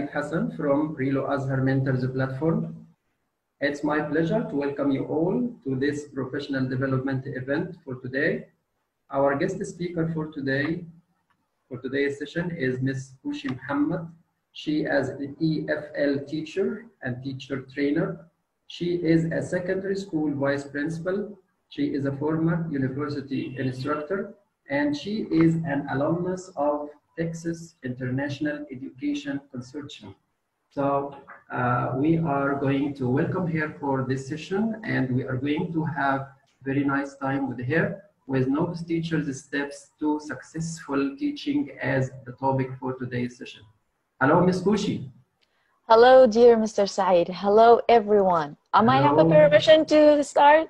Saeed Hassan from Relo Azhar Mentors platform. It's my pleasure to welcome you all to this professional development event for today. Our guest speaker for today, for today's session is Ms. Koshi Mohammed. She is an EFL teacher and teacher trainer. She is a secondary school vice principal. She is a former university instructor and she is an alumnus of Texas International Education Consortium. So uh, we are going to welcome her for this session and we are going to have very nice time with her with novice teachers steps to successful teaching as the topic for today's session. Hello, Ms. Koshi. Hello, dear Mr. Saeed. Hello, everyone. Am I have a permission to start?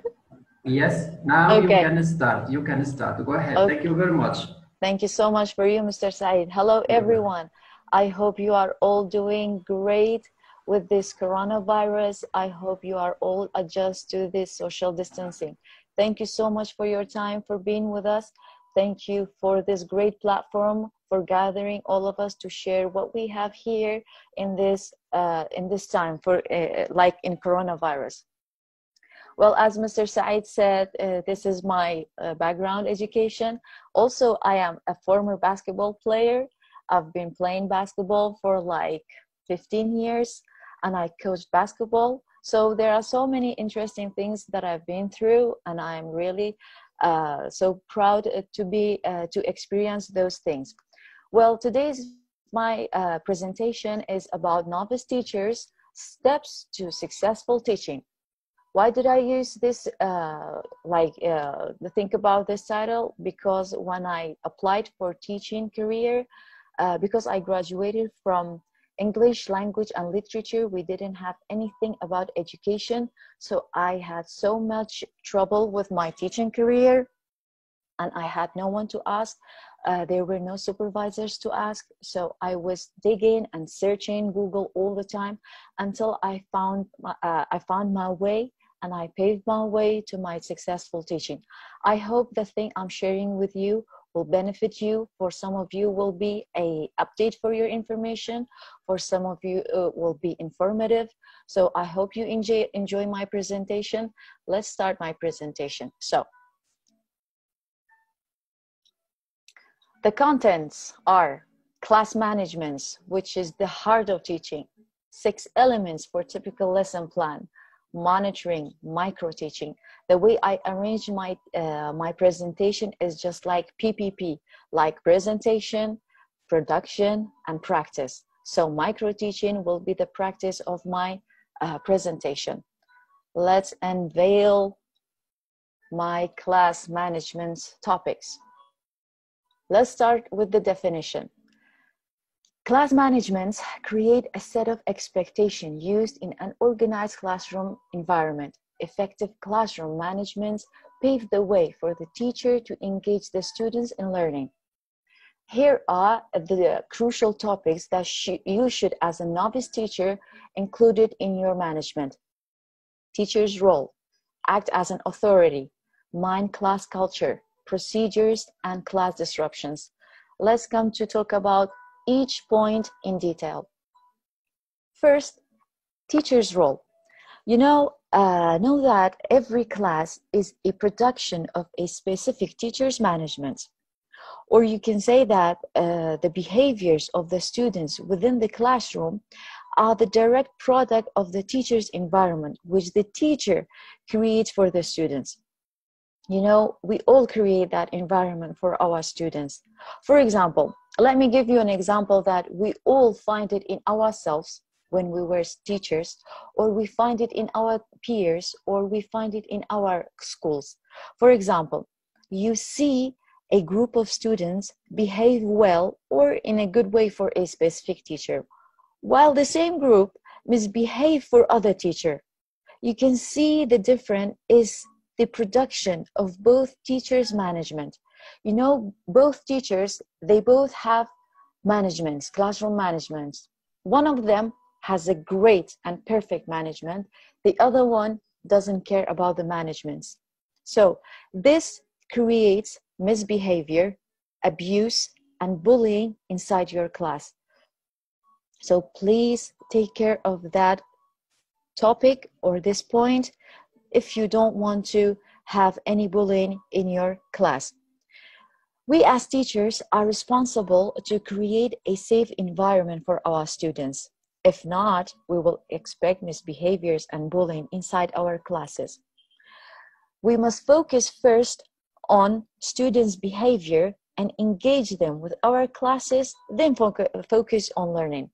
Yes, now you can start. You can start. Go ahead. Okay. Thank you very much. Thank you so much for you, Mr. Saeed. Hello, everyone. I hope you are all doing great with this coronavirus. I hope you are all adjust to this social distancing. Thank you so much for your time, for being with us. Thank you for this great platform, for gathering all of us to share what we have here in this uh, in this time for uh, like in coronavirus. Well, as Mr. Saeed said, uh, this is my uh, background education. Also, I am a former basketball player. I've been playing basketball for like 15 years and I coached basketball. So there are so many interesting things that I've been through, and I'm really uh, so proud uh, to be uh, to experience those things. Well, today's my uh, presentation is about novice teachers steps to successful teaching why did i use this uh, like uh, think about this title? Because when i applied for teaching career uh, because i graduated from english language and literature we didn't have anything about education so i had so much trouble with my teaching career and i had no one to ask uh, there were no supervisors to ask so i was digging and searching google all the time until i found my, uh, i found my way and I paved my way to my successful teaching. I hope the thing I'm sharing with you will benefit you. For some of you will be a update for your information. For some of you uh, will be informative. So I hope you enjoy, enjoy my presentation. Let's start my presentation. So the contents are class managements, which is the heart of teaching, six elements for typical lesson plan, monitoring micro teaching the way i arrange my uh, my presentation is just like ppp like presentation production and practice. So micro teaching will be the practice of my uh, presentation. Let's unveil my class management topics. Let's start with the definition Class managements create a set of expectation used in an organized classroom environment. Effective classroom management pave the way for the teacher to engage the students in learning. Here are the crucial topics that you should, as a novice teacher, included in your management. Teacher's role, act as an authority, mind class culture, procedures, and class disruptions. Let's come to talk about each point in detail. First, teacher's role. You know, uh, know that every class is a production of a specific teacher's management. Or you can say that uh, the behaviors of the students within the classroom are the direct product of the teacher's environment, which the teacher creates for the students. You know, we all create that environment for our students. For example, let me give you an example that we all find it in ourselves when we were teachers, or we find it in our peers, or we find it in our schools. For example, you see a group of students behave well or in a good way for a specific teacher, while the same group misbehave for other teacher. You can see the difference is the production of both teachers' management you know both teachers they both have managements classroom managements one of them has a great and perfect management. The other one doesn't care about the managements so this creates misbehavior abuse and bullying inside your class. So please take care of that topic or this point if you don't want to have any bullying in your class. We as teachers are responsible to create a safe environment for our students. If not, we will expect misbehaviors and bullying inside our classes. We must focus first on students' behavior and engage them with our classes, then focus on learning.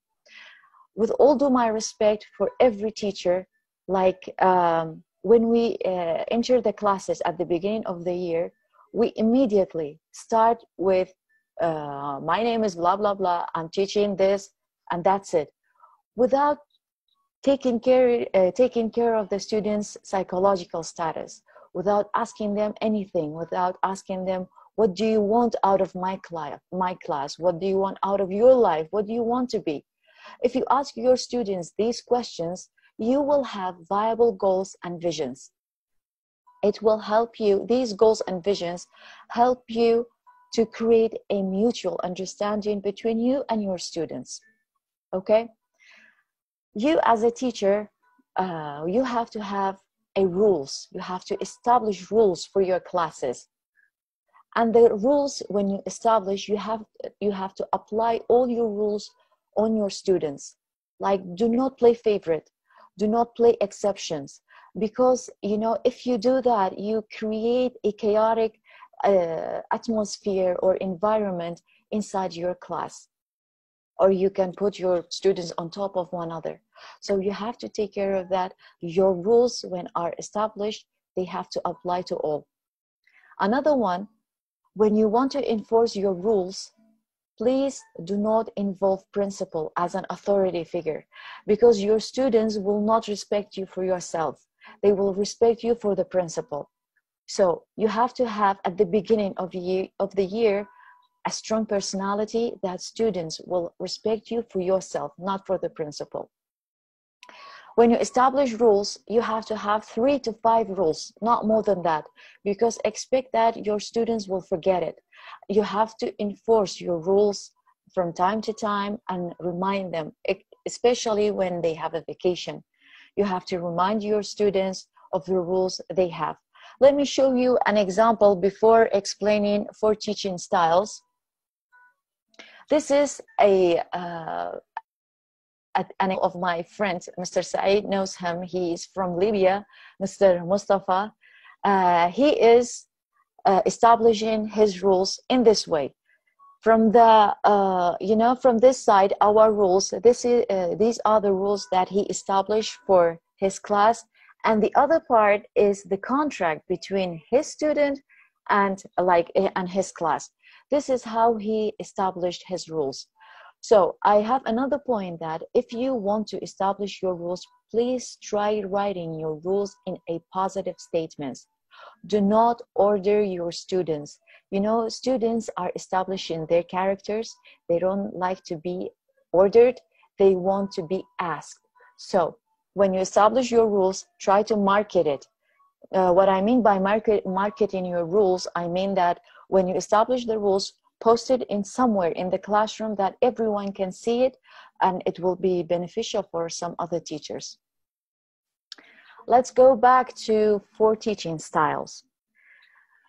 With all due my respect for every teacher, like um, when we uh, enter the classes at the beginning of the year, we immediately start with uh, my name is blah blah blah i'm teaching this and that's it. Without taking care uh, taking care of the students psychological status without asking them anything without asking them what do you want out of my class my class? What do you want out of your life? What do you want to be? If you ask your students these questions you will have viable goals and visions. It will help you, these goals and visions help you to create a mutual understanding between you and your students. Okay? You, as a teacher, uh, you have to have a rules. You have to establish rules for your classes. And the rules, when you establish, you have you have to apply all your rules on your students. Like, do not play favorite do not play exceptions because you know if you do that you create a chaotic uh, atmosphere or environment inside your class. Or you can put your students on top of one another. So you have to take care of that. Your rules when are established they have to apply to all. Another one when you want to enforce your rules please do not involve principal as an authority figure because your students will not respect you for yourself they will respect you for the principle. So you have to have at the beginning of year, of the year a strong personality that students will respect you for yourself not for the principal when you establish rules you have to have three to five rules not more than that because expect that your students will forget it. You have to enforce your rules from time to time and remind them especially when they have a vacation you have to remind your students of the rules they have. Let me show you an example before explaining four teaching styles. This is a uh, an of my friend mr saeed knows him. He is from libya mr mustafa. Uh, he is uh, establishing his rules in this way from the uh, you know from this side our rules this is uh, these are the rules that he established for his class. And the other part is the contract between his student and like eh, and his class. This is how he established his rules. So i have another point that if you want to establish your rules please try writing your rules in a positive statements. Do not order your students you know students are establishing their characters. They don't like to be ordered. They want to be asked. So when you establish your rules try to market it. Uh, what i mean by market marketing your rules i mean that when you establish the rules post it in somewhere in the classroom that everyone can see it and it will be beneficial for some other teachers. Let's go back to four teaching styles.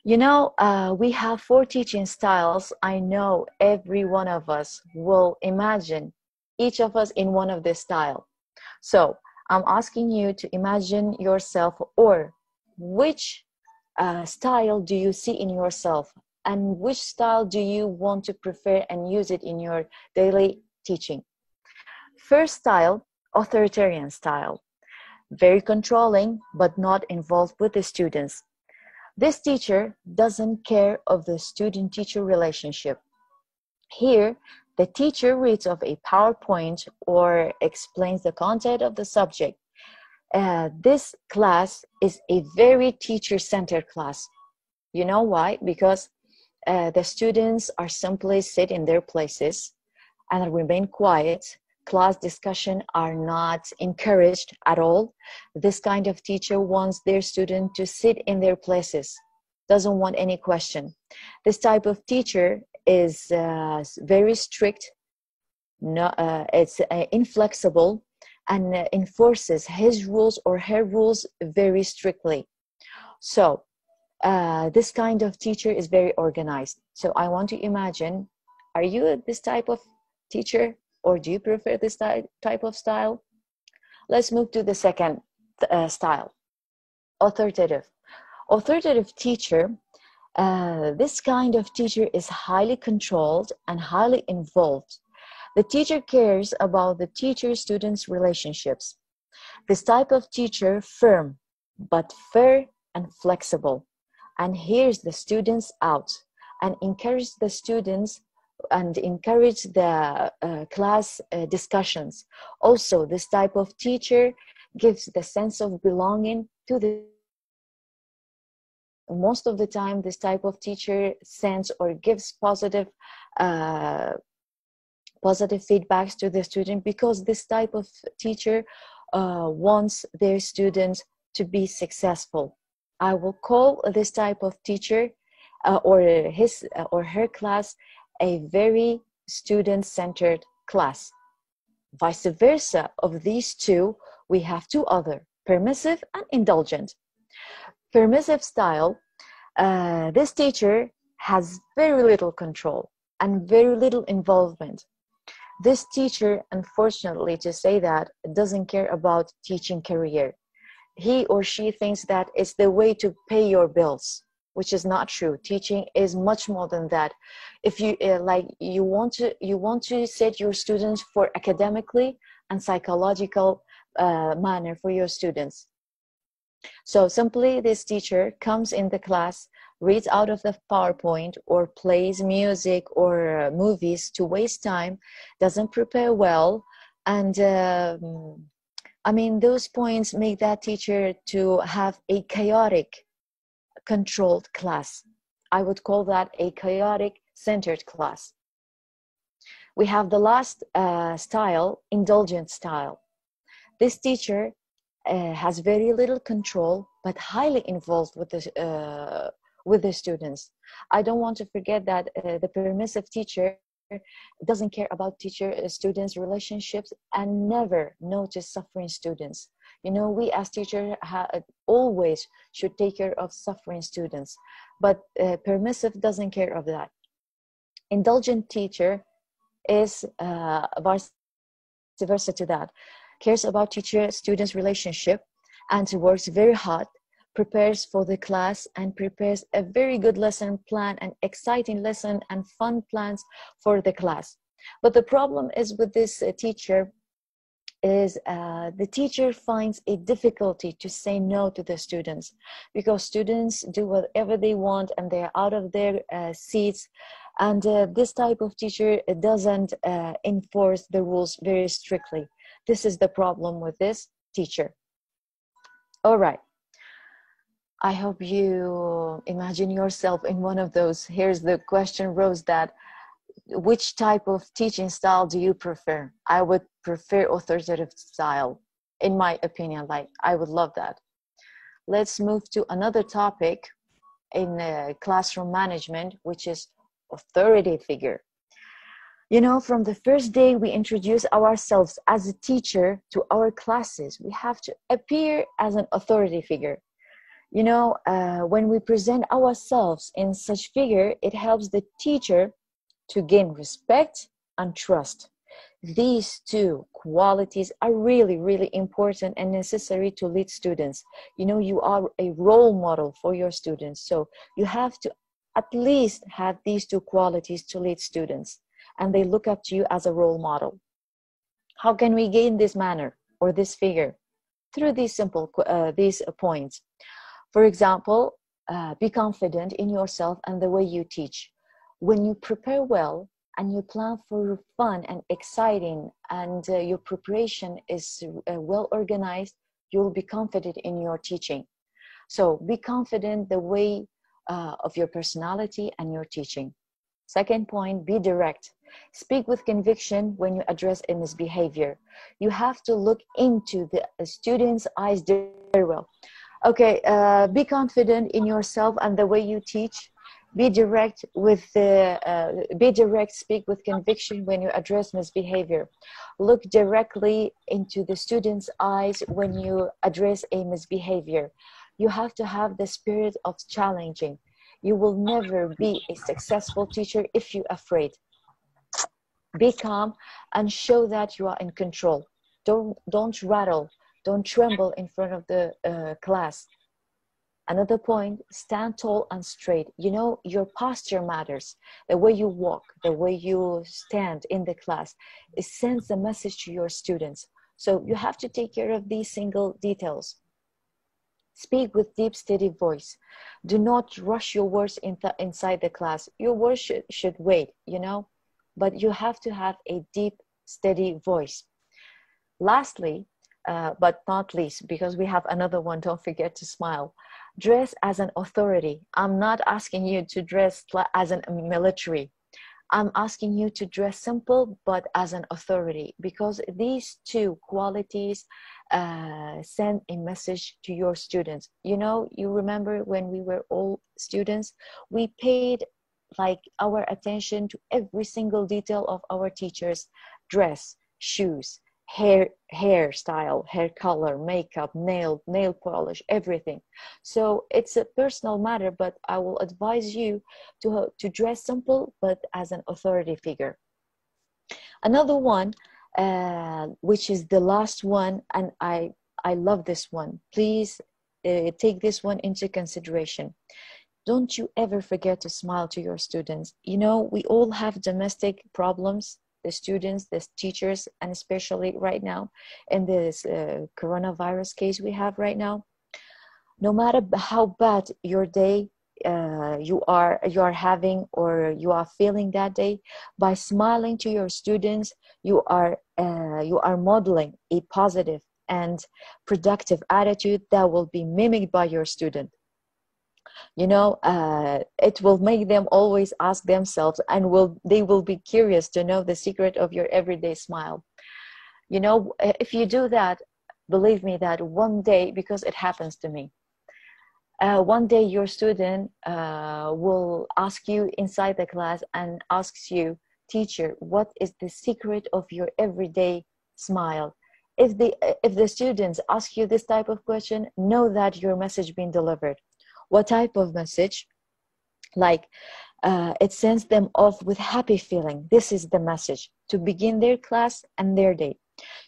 You know, uh, we have four teaching styles. I know every one of us will imagine each of us in one of this style. So I'm asking you to imagine yourself or which uh, style do you see in yourself and which style do you want to prefer and use it in your daily teaching. First style, authoritarian style very controlling but not involved with the students. This teacher doesn't care of the student-teacher relationship. Here, the teacher reads off a PowerPoint or explains the content of the subject. Uh, this class is a very teacher-centered class. You know why? Because uh, the students are simply sit in their places and remain quiet class discussion are not encouraged at all. This kind of teacher wants their student to sit in their places, doesn't want any question. This type of teacher is uh, very strict no, uh, it's uh, inflexible and uh, enforces his rules or her rules very strictly. So uh, this kind of teacher is very organized. So I want to imagine, are you this type of teacher or do you prefer this type of style? Let's move to the second uh, style, authoritative. Authoritative teacher, uh, this kind of teacher is highly controlled and highly involved the teacher cares about the teacher-students relationships. This type of teacher firm, but fair and flexible, and hears the students out and encourage the students and encourage the uh, class uh, discussions. Also, this type of teacher gives the sense of belonging to the most of the time this type of teacher sends or gives positive uh, positive feedbacks to the student because this type of teacher uh, wants their students to be successful. I will call this type of teacher uh, or his or her class a very student-centered class. Vice versa of these two, we have two other, permissive and indulgent. Permissive style, uh, this teacher has very little control and very little involvement this teacher unfortunately to say that doesn't care about teaching career he or she thinks that it's the way to pay your bills which is not true. Teaching is much more than that. If you uh, like you want to you want to set your students for academically and psychological uh, manner for your students. So simply this teacher comes in the class reads out of the PowerPoint or plays music or uh, movies to waste time, doesn't prepare well, and um, I mean those points make that teacher to have a chaotic, controlled class. I would call that a chaotic centered class. We have the last uh, style, indulgent style. This teacher uh, has very little control but highly involved with the uh, with the students. I don't want to forget that uh, the permissive teacher doesn't care about teacher uh, students relationships and never notice suffering students you know we as teachers always should take care of suffering students but uh, permissive doesn't care of that. Indulgent teacher is uh, vice versa to that. Cares about teacher students relationship and works very hard prepares for the class and prepares a very good lesson plan and exciting lesson and fun plans for the class. But the problem is with this uh, teacher is uh, the teacher finds a difficulty to say no to the students because students do whatever they want and they're out of their uh, seats and uh, this type of teacher doesn't uh, enforce the rules very strictly this is the problem with this teacher all right I hope you imagine yourself in one of those. Here's the question, Rose, that which type of teaching style do you prefer? I would prefer authoritative style, in my opinion. Like, I would love that. Let's move to another topic in uh, classroom management, which is authority figure. You know, from the first day we introduce ourselves as a teacher to our classes, we have to appear as an authority figure you know uh, when we present ourselves in such figure it helps the teacher to gain respect and trust these two qualities are really really important and necessary to lead students. You know you are a role model for your students so you have to at least have these two qualities to lead students and they look up to you as a role model. How can we gain this manner or this figure? Through these simple uh, these points. For example, uh, be confident in yourself and the way you teach. When you prepare well and you plan for fun and exciting, and uh, your preparation is uh, well organized, you'll be confident in your teaching. So be confident the way uh, of your personality and your teaching. Second point, be direct. Speak with conviction when you address a misbehavior. You have to look into the student's eyes very well okay uh, be confident in yourself and the way you teach be direct with the uh, be direct speak with conviction when you address misbehavior. Look directly into the student's eyes when you address a misbehavior. You have to have the spirit of challenging. You will never be a successful teacher if you're afraid. Be calm and show that you are in control. Don't don't rattle. Don't tremble in front of the uh, class another point stand tall and straight. You know your posture matters. The way you walk the way you stand in the class it sends a message to your students. So you have to take care of these single details. Speak with deep steady voice. Do not rush your words in th- inside the class. Your words should, should wait you know? But you have to have a deep, steady voice. Lastly, uh, but not least, because we have another one, don't forget to smile. Dress as an authority. I'm not asking you to dress as a military. I'm asking you to dress simple but as an authority because these two qualities uh, send a message to your students. You know, you remember when we were all students, we paid like our attention to every single detail of our teachers dress shoes hair hairstyle hair color makeup nail nail polish everything. So it's a personal matter but i will advise you to to dress simple but as an authority figure. Another one uh, which is the last one and i i love this one. Please uh, take this one into consideration. Don't you ever forget to smile to your students. You know, we all have domestic problems, the students, the teachers, and especially right now in this uh, coronavirus case we have right now. No matter how bad your day uh, you are you are having or you are feeling that day, by smiling to your students, you are uh, you are modeling a positive and productive attitude that will be mimicked by your student you know uh, it will make them always ask themselves and will they will be curious to know the secret of your everyday smile. You know if you do that believe me that one day because it happens to me uh, one day your student uh, will ask you inside the class and asks you teacher what is the secret of your everyday smile? If the if the students ask you this type of question know that your message being delivered what type of message? Like uh, it sends them off with happy feeling. This is the message. To begin their class and their day.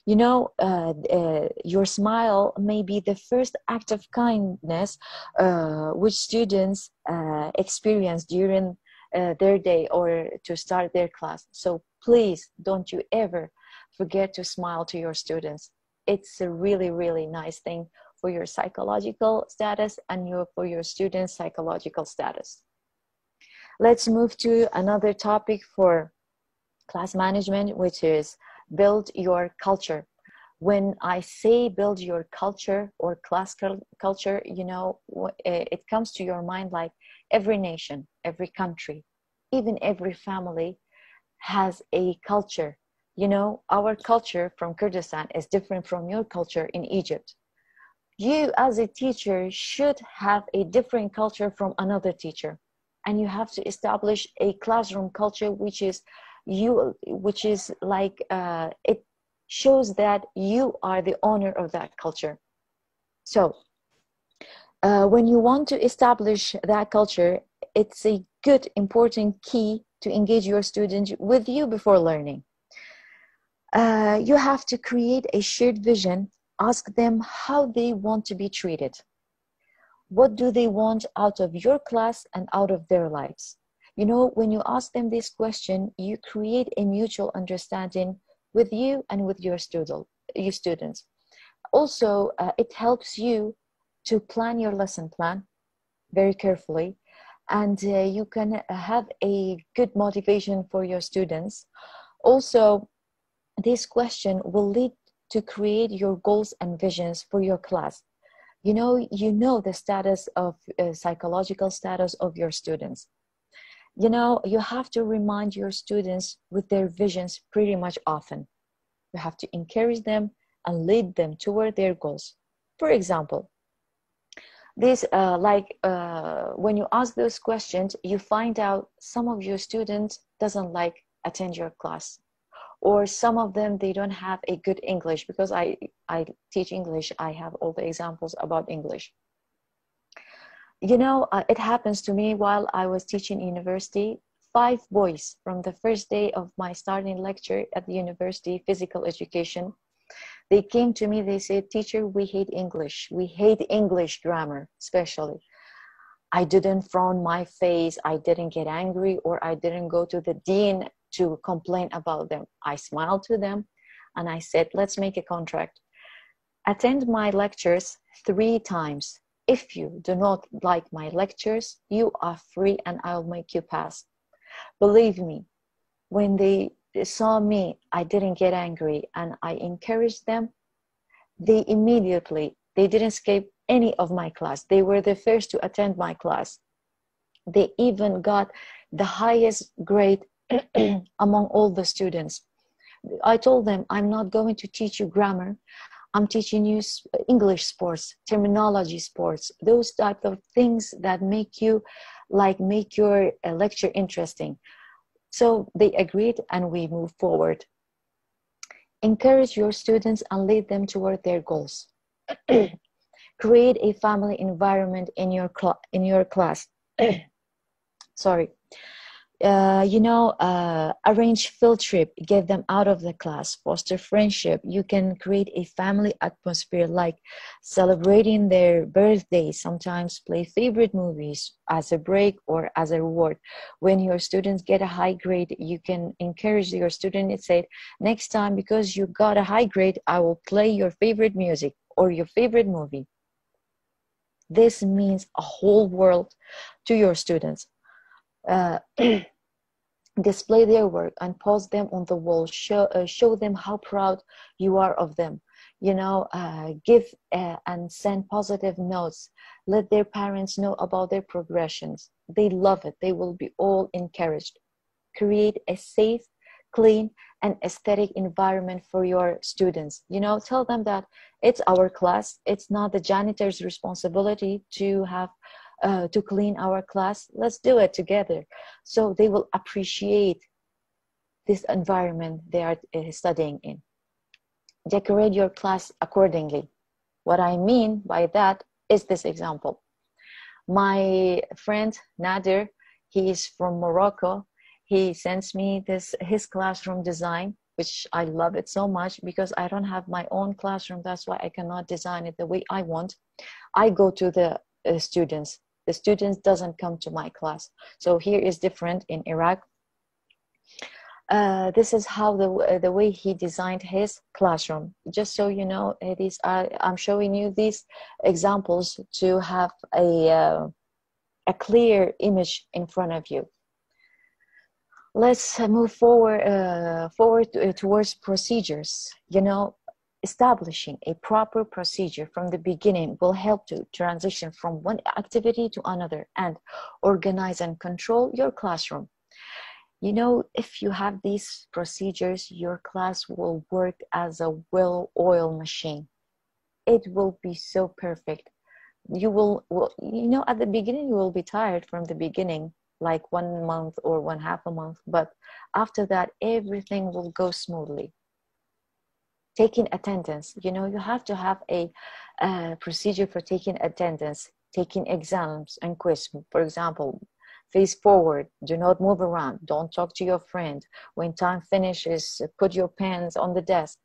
You know uh, uh, your smile may be the first act of kindness uh, which students uh, experience during uh, their day or to start their class. So please don't you ever forget to smile to your students. It's a really really nice thing for your psychological status and your, for your students' psychological status. Let's move to another topic for class management, which is build your culture. When I say build your culture or class culture, you know, eh, it comes to your mind like every nation, every country, even every family has a culture. You know, our culture from Kurdistan is different from your culture in Egypt you as a teacher should have a different culture from another teacher. And you have to establish a classroom culture which is you which is like uh, it shows that you are the owner of that culture. So uh, when you want to establish that culture it's a good important key to engage your students with you before learning. Uh, you have to create a shared vision ask them how they want to be treated. What do they want out of your class and out of their lives? You know, when you ask them this question, you create a mutual understanding with you and with your student, your students. Also, uh, it helps you to plan your lesson plan very carefully and uh, you can have a good motivation for your students. Also, this question will lead to create your goals and visions for your class. You know you know the status of uh, psychological status of your students. You know you have to remind your students with their visions pretty much often. You have to encourage them and lead them toward their goals. For example this uh, like uh, when you ask those questions you find out some of your students doesn't like attend your class or some of them they don't have a good english because i i teach english i have all the examples about english. You know uh, it happens to me while i was teaching university five boys from the first day of my starting lecture at the university physical education they came to me they said teacher we hate english. We hate english grammar especially. I didn't frown my face. I didn't get angry or i didn't go to the dean to complain about them. I smiled to them and i said let's make a contract. Attend my lectures three times. If you do not like my lectures you are free and i'll make you pass. Believe me when they saw me, I didn't get angry and I encouraged them, they immediately, they didn't skip any of my class. They were the first to attend my class. They even got the highest grade among all the students. I told them, I'm not going to teach you grammar. I'm teaching you English sports, terminology sports, those type of things that make you like make your uh, lecture interesting. So they agreed and we moved forward. Encourage your students and lead them toward their goals. Create a family environment in your, in your class. Sorry uh, you know, uh, arrange field trip, get them out of the class, foster friendship. You can create a family atmosphere like celebrating their birthday, sometimes play favorite movies as a break or as a reward. When your students get a high grade, you can encourage your student and say, next time, because you got a high grade, I will play your favorite music or your favorite movie. This means a whole world to your students uh, display their work and post them on the wall. Show, uh, show them how proud you are of them. You know uh, give uh, and send positive notes. Let their parents know about their progressions. They love it. They will be all encouraged. Create a safe clean and aesthetic environment for your students. You know tell them that it's our class. It's not the janitor's responsibility to have uh, to clean our class let's do it together. So they will appreciate this environment they are uh, studying in. Decorate your class accordingly. What i mean by that is this example. My friend nadir he is from morocco. He sends me this his classroom design which i love it so much because i don't have my own classroom. That's why i cannot design it the way i want. I go to the uh, students the students doesn't come to my class so here is different in iraq uh, this is how the uh, the way he designed his classroom. Just so you know, it is I, I'm showing you these examples to have a uh, a clear image in front of you. Let's move forward uh, forward uh, towards procedures. You know, Establishing a proper procedure from the beginning will help to transition from one activity to another and organize and control your classroom. You know, if you have these procedures, your class will work as a well oiled machine. It will be so perfect. You will, will, you know, at the beginning, you will be tired from the beginning, like one month or one half a month, but after that, everything will go smoothly taking attendance. You know you have to have a procedure for taking attendance taking exams and quiz. For example face forward do not move around don't talk to your friend. When time finishes put your pens on the desk.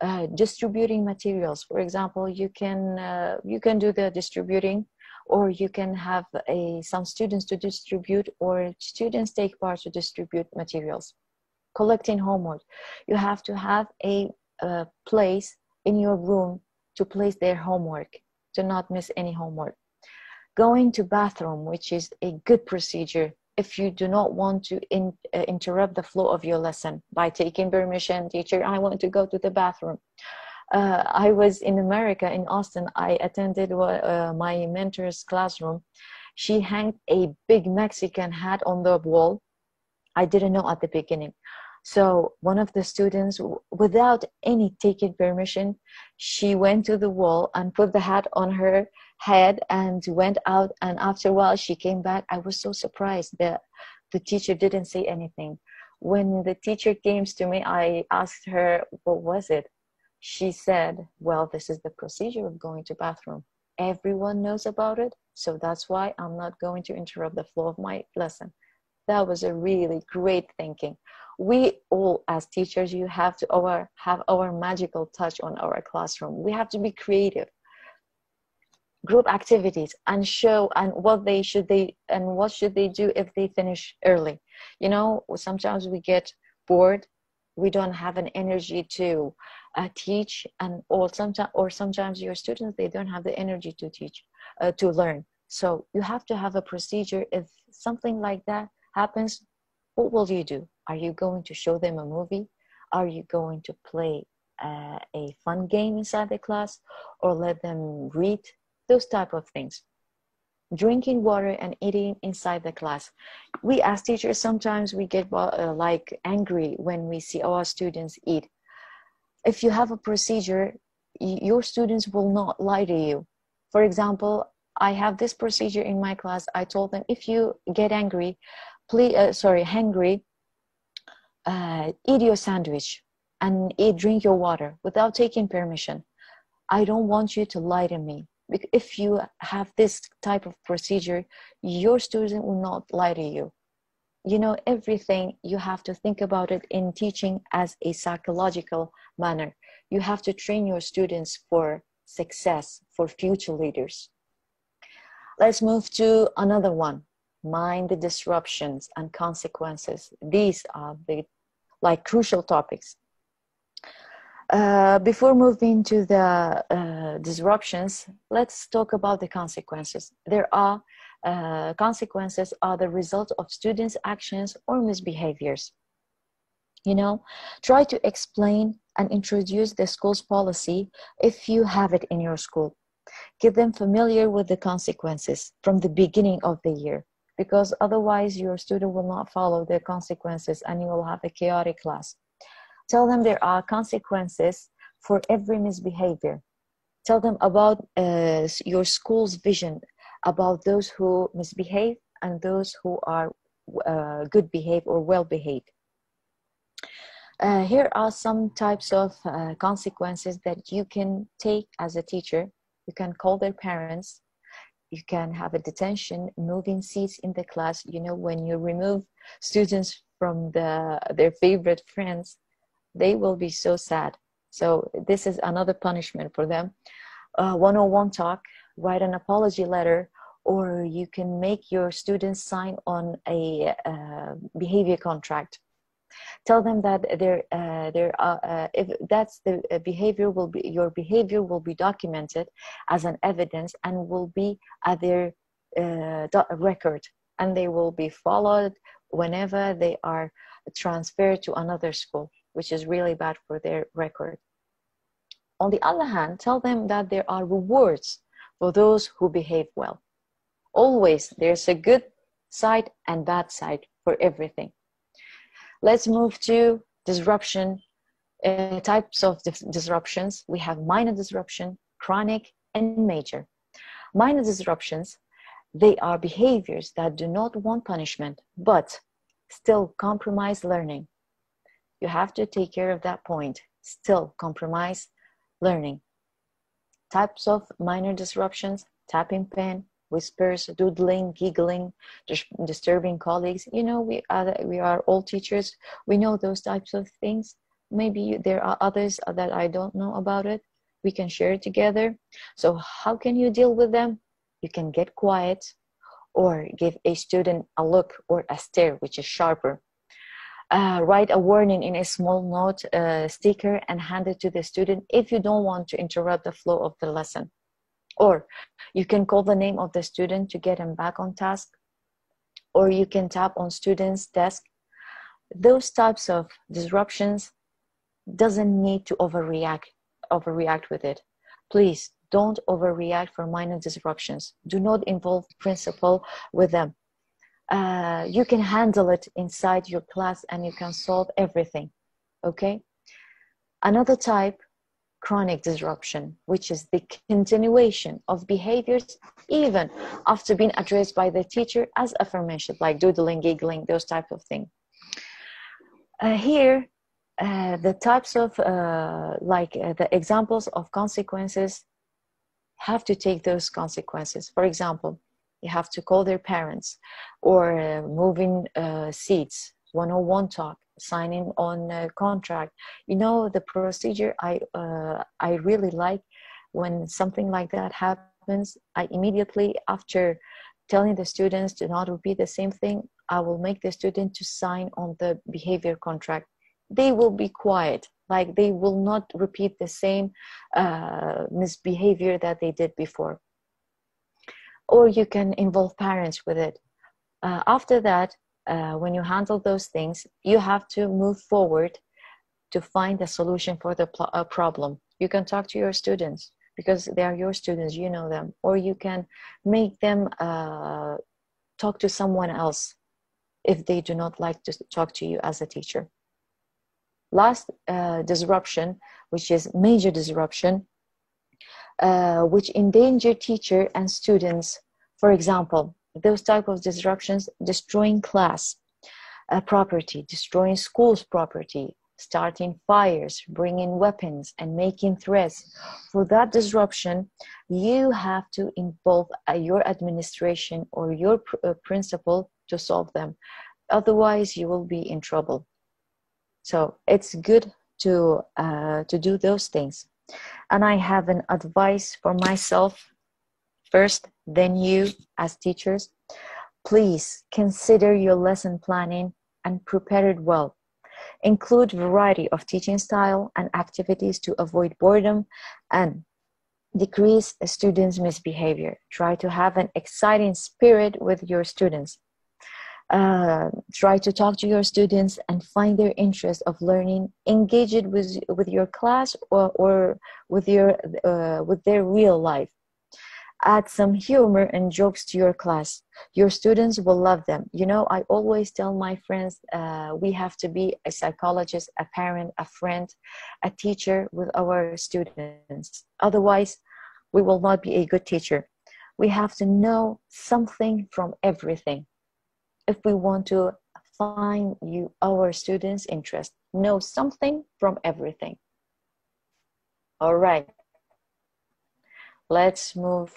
Uh, distributing materials. For example you can uh, you can do the distributing or you can have a some students to distribute or students take part to distribute materials. Collecting homework. You have to have a place in your room to place their homework to not miss any homework. Going to bathroom which is a good procedure if you do not want to in, uh, interrupt the flow of your lesson by taking permission teacher i want to go to the bathroom. Uh, i was in america in austin. I attended uh, my mentor's classroom. She hung a big mexican hat on the wall. I didn't know at the beginning So one of the students, without any taking permission, she went to the wall and put the hat on her head and went out. And after a while, she came back. I was so surprised that the teacher didn't say anything. When the teacher came to me, I asked her, "What was it?" She said, "Well, this is the procedure of going to bathroom. Everyone knows about it, so that's why I'm not going to interrupt the flow of my lesson." That was a really great thinking we all as teachers you have to our have our magical touch on our classroom. We have to be creative. Group activities and show and what they should they and what should they do if they finish early. You know sometimes we get bored. We don't have an energy to uh, teach and or sometimes or sometimes your students they don't have the energy to teach uh, to learn. So you have to have a procedure. If something like that happens what will you do are you going to show them a movie? Are you going to play uh, a fun game inside the class or let them read? Those type of things. Drinking water and eating inside the class. We as teachers sometimes we get uh, like angry when we see our students eat. If you have a procedure, your students will not lie to you. For example, I have this procedure in my class. I told them if you get angry, please, uh, sorry, hungry, uh, eat your sandwich and eat, drink your water without taking permission. I don't want you to lie to me. If you have this type of procedure, your student will not lie to you. You know, everything you have to think about it in teaching as a psychological manner. You have to train your students for success, for future leaders. Let's move to another one mind the disruptions and consequences. These are the like crucial topics. Uh, before moving to the uh, disruptions, let's talk about the consequences. There are uh, consequences are the result of students' actions or misbehaviors. You know, try to explain and introduce the school's policy if you have it in your school. Get them familiar with the consequences from the beginning of the year because otherwise your student will not follow the consequences and you will have a chaotic class. Tell them there are consequences for every misbehavior. Tell them about uh, your school's vision about those who misbehave and those who are uh, good behaved or well behaved. Uh, here are some types of uh, consequences that you can take as a teacher. You can call their parents you can have a detention moving seats in the class you know when you remove students from the their favorite friends they will be so sad. So this is another punishment for them. Uh, one-on-one talk write an apology letter or you can make your students sign on a uh, behavior contract tell them that their uh, their uh, uh, if that's the uh, behavior will be your behavior will be documented as an evidence and will be at their uh, record. And they will be followed whenever they are transferred to another school which is really bad for their record. On the other hand tell them that there are rewards for those who behave well. Always there's a good side and bad side for everything Let's move to disruption uh, types of disruptions. We have minor disruption, chronic, and major. Minor disruptions, they are behaviors that do not want punishment, but still compromise learning. You have to take care of that point. Still compromise learning. Types of minor disruptions, tapping pen, whispers, doodling, giggling, dis- disturbing colleagues. You know, we are, we are all teachers. We know those types of things. Maybe there are others that I don't know about it. We can share it together. So, how can you deal with them? You can get quiet or give a student a look or a stare, which is sharper. Uh, write a warning in a small note uh, sticker and hand it to the student if you don't want to interrupt the flow of the lesson. Or you can call the name of the student to get him back on task, or you can tap on student's desk. Those types of disruptions doesn't need to overreact overreact with it. Please don't overreact for minor disruptions. Do not involve principal with them. uh, you can handle it inside your class and you can solve everything okay another type chronic disruption which is the continuation of behaviors even after being addressed by the teacher as aforementioned like doodling giggling those type of things uh, here uh, the types of uh, like uh, the examples of consequences have to take those consequences. For example you have to call their parents or uh, moving uh, seats one-on-one talk signing on a contract. You know the procedure i uh, i really like when something like that happens i immediately after telling the students to not repeat the same thing i will make the student to sign on the behavior contract. They will be quiet like they will not repeat the same uh, misbehavior that they did before. Or you can involve parents with it. Uh, after that, uh, when you handle those things, you have to move forward to find a solution for the pl- uh, problem. You can talk to your students because they are your students, you know them, or you can make them uh, talk to someone else if they do not like to talk to you as a teacher. Last uh, disruption, which is major disruption, which endanger teacher and students. For example, those type of disruptions destroying class uh, property, destroying schools property, starting fires, bringing weapons, and making threats. For that disruption, you have to involve uh, your administration or your pr- uh, principal to solve them. Otherwise, you will be in trouble. So it's good to uh, to do those things and I have an advice for myself first, then you as teachers. Please consider your lesson planning and prepare it well. Include variety of teaching style and activities to avoid boredom and decrease student's misbehavior. Try to have an exciting spirit with your students uh, try to talk to your students and find their interest of learning engage it with with your class or, or with your uh, with their real life add some humor and jokes to your class. Your students will love them. You know i always tell my friends uh, we have to be a psychologist a parent a friend a teacher with our students. Otherwise we will not be a good teacher. We have to know something from everything. If we want to find you our students interest know something from everything. All right. Let's move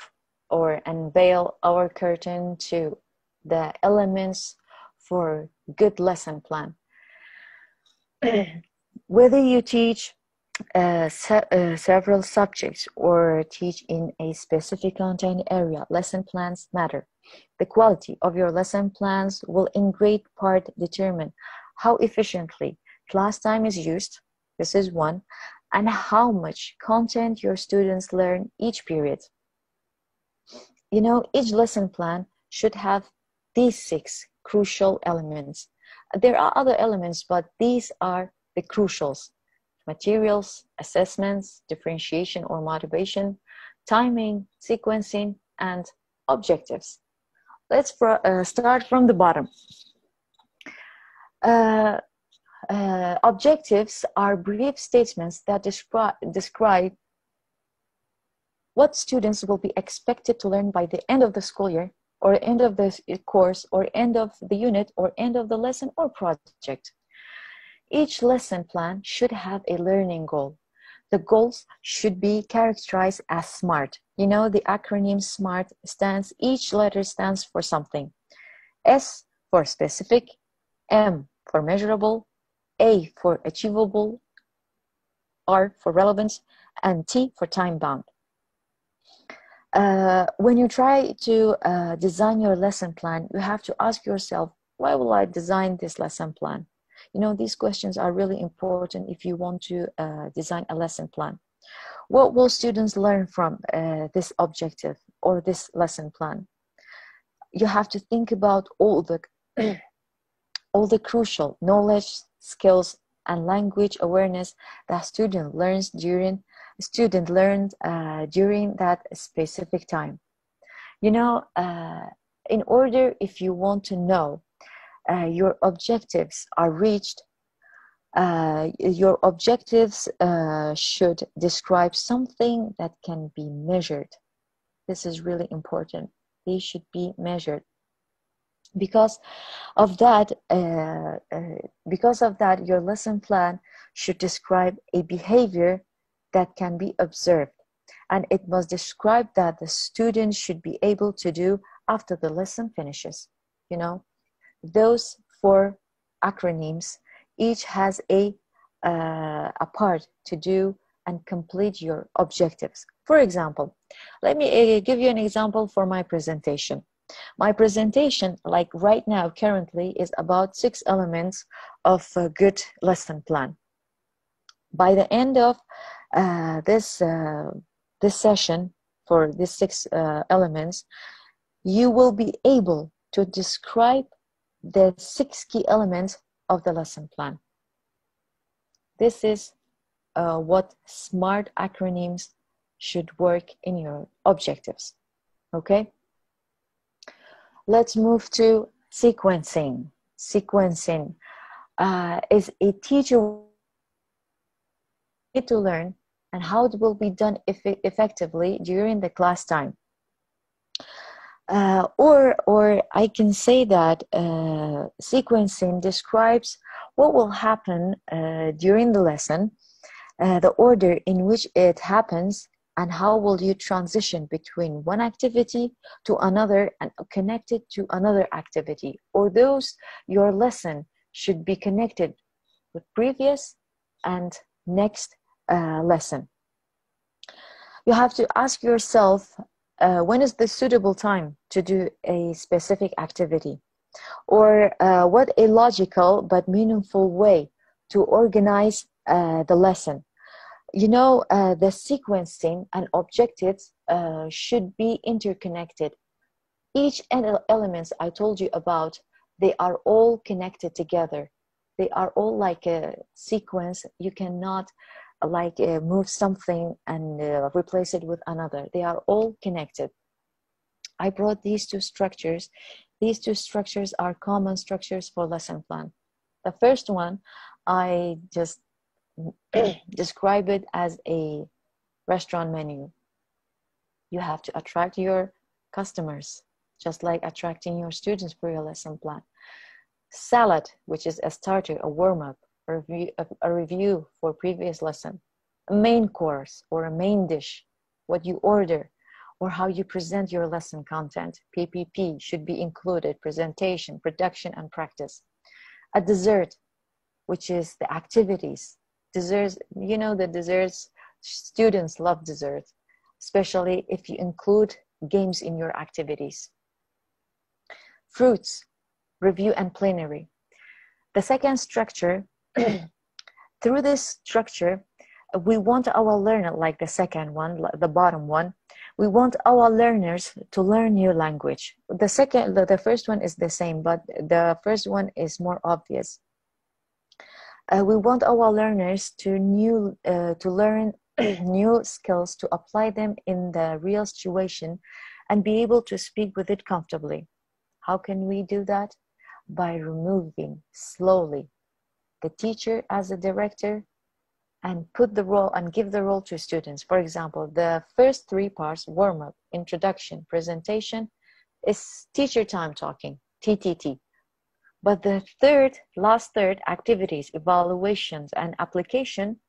or unveil our curtain to the elements for good lesson plan whether you teach uh, se- uh, several subjects or teach in a specific content area lesson plans matter the quality of your lesson plans will in great part determine how efficiently class time is used, this is one, and how much content your students learn each period. You know, each lesson plan should have these six crucial elements. There are other elements, but these are the crucials materials, assessments, differentiation or motivation, timing, sequencing, and objectives. Let's uh, start from the bottom. Uh, uh, objectives are brief statements that descri describe what students will be expected to learn by the end of the school year or end of the course or end of the unit or end of the lesson or project. Each lesson plan should have a learning goal the goals should be characterized as SMART. You know, the acronym SMART stands, each letter stands for something. S for specific, M for measurable, A for achievable, R for relevance, and T for time bound. Uh, when you try to uh, design your lesson plan, you have to ask yourself, why will I design this lesson plan? You know, these questions are really important if you want to uh, design a lesson plan. What will students learn from uh, this objective or this lesson plan? You have to think about all the all the crucial knowledge, skills, and language awareness that student learns during student learned uh, during that specific time. You know, uh, in order if you want to know uh, your objectives are reached uh, your objectives uh, should describe something that can be measured. This is really important. They should be measured. Because of that uh, uh, because of that your lesson plan should describe a behavior that can be observed. And it must describe that the student should be able to do after the lesson finishes. You know those four acronyms each has a uh, a part to do and complete your objectives. For example let me uh, give you an example for my presentation. My presentation like right now currently is about six elements of a good lesson plan. By the end of uh, this uh, this session for these six uh, elements you will be able to describe the six key elements of the lesson plan. This is uh, what smart acronyms should work in your objectives okay? Let's move to sequencing. Sequencing uh, is a teacher need to learn and how it will be done eff- effectively during the class time. Uh, or or I can say that uh, sequencing describes what will happen uh, during the lesson, uh, the order in which it happens, and how will you transition between one activity to another and connect it to another activity, or those your lesson should be connected with previous and next uh, lesson. You have to ask yourself uh, when is the suitable time to do a specific activity? Or uh, what a logical but meaningful way to organize uh, the lesson? You know uh, the sequencing and objectives should be interconnected. Each elements i told you about they are all connected together. They are all like a sequence. You cannot like uh, move something and uh, replace it with another. They are all connected. I brought these two structures. These two structures are common structures for lesson plan. The first one, I just describe it as a restaurant menu. You have to attract your customers, just like attracting your students for your lesson plan. Salad, which is a starter, a warm up, a review, a, review for previous lesson, a main course or a main dish, what you order, or how you present your lesson content. PPP should be included, presentation, production, and practice. A dessert, which is the activities. Desserts, you know, the desserts, students love desserts, especially if you include games in your activities. Fruits, review and plenary. The second structure through this structure, we want our learner, like the second one, the bottom one, we want our learners to learn new language. The second, the, the first one is the same, but the first one is more obvious. Uh, we want our learners to new uh, to learn new skills to apply them in the real situation and be able to speak with it comfortably. How can we do that? By removing slowly the teacher as a director and put the role and give the role to students. For example, the first three parts, warm up, introduction, presentation, is teacher time talking, TTT. But the third, last third, activities, evaluations, and application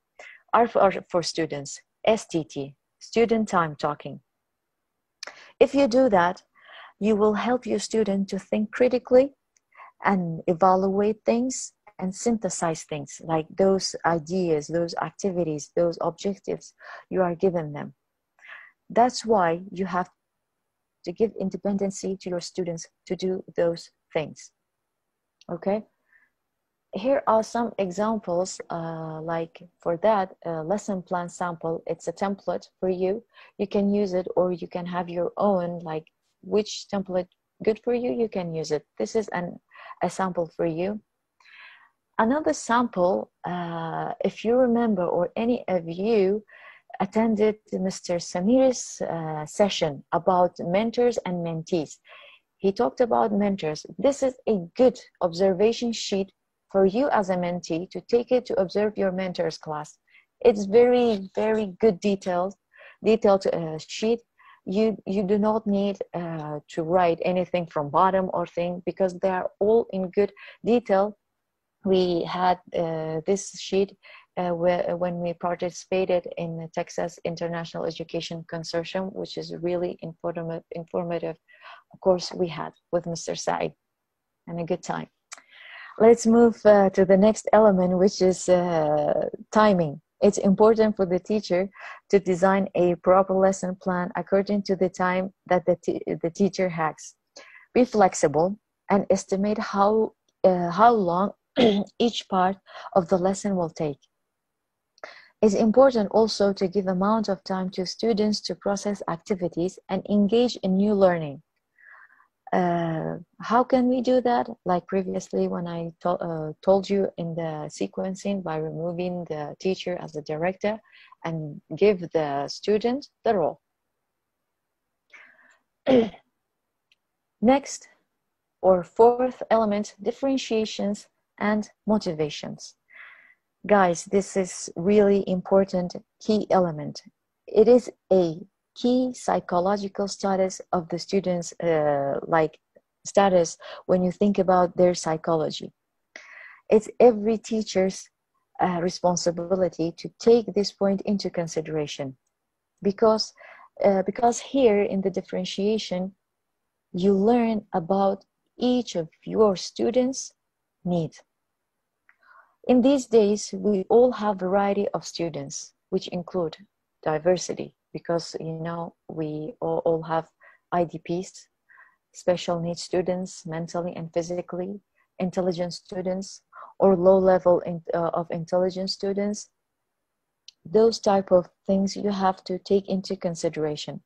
are for, for students, STT, student time talking. If you do that, you will help your student to think critically and evaluate things and synthesize things like those ideas, those activities, those objectives you are giving them. That's why you have to give independency to your students to do those things. Okay? Here are some examples, uh, like for that lesson plan sample, it's a template for you. You can use it or you can have your own, like which template good for you, you can use it. This is an, a sample for you another sample, uh, if you remember, or any of you attended Mr. Samir's uh, session about mentors and mentees. he talked about mentors. This is a good observation sheet for you as a mentee to take it to observe your mentor's class. It's very, very good detailed, detailed uh, sheet. You, you do not need uh, to write anything from bottom or thing because they are all in good detail. We had uh, this sheet uh, where, when we participated in the Texas International Education Consortium, which is really informative, informative course we had with Mr. Saeed and a good time. Let's move uh, to the next element, which is uh, timing. It's important for the teacher to design a proper lesson plan according to the time that the, the teacher has. Be flexible and estimate how, uh, how long each part of the lesson will take. It's important also to give amount of time to students to process activities and engage in new learning. Uh, how can we do that? Like previously when i to uh, told you in the sequencing by removing the teacher as a director and give the student the role. Next or fourth element differentiations and motivations. Guys this is really important key element. It is a key psychological status of the students uh, like status when you think about their psychology. It's every teacher's uh, responsibility to take this point into consideration because uh, because here in the differentiation you learn about each of your students needs in these days we all have variety of students which include diversity because you know we all, have idps special needs students mentally and physically intelligent students or low level in, uh, of intelligence students. Those type of things you have to take into consideration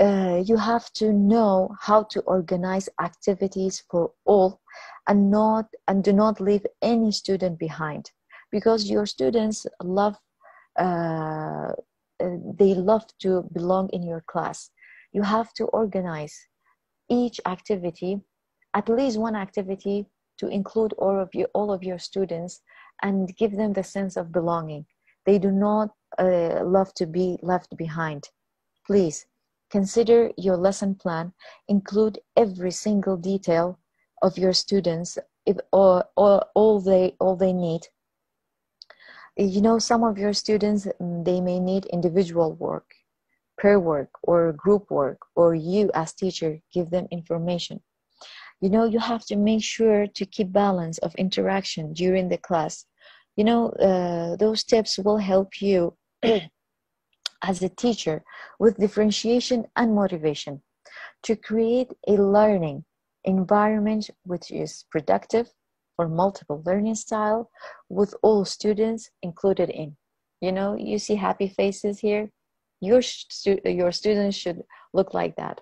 uh, you have to know how to organize activities for all and not and do not leave any student behind. Because your students love uh, uh, they love to belong in your class. You have to organize each activity at least one activity to include all of you all of your students and give them the sense of belonging. They do not uh, love to be left behind. Please consider your lesson plan include every single detail of your students if or, or all they all they need. You know some of your students mm, they may need individual work pair work or group work or you as teacher give them information. You know you have to make sure to keep balance of interaction during the class. You know uh, those tips will help you as a teacher with differentiation and motivation to create a learning environment which is productive for multiple learning style with all students included in. You know, you see happy faces here. Your, stu your students should look like that.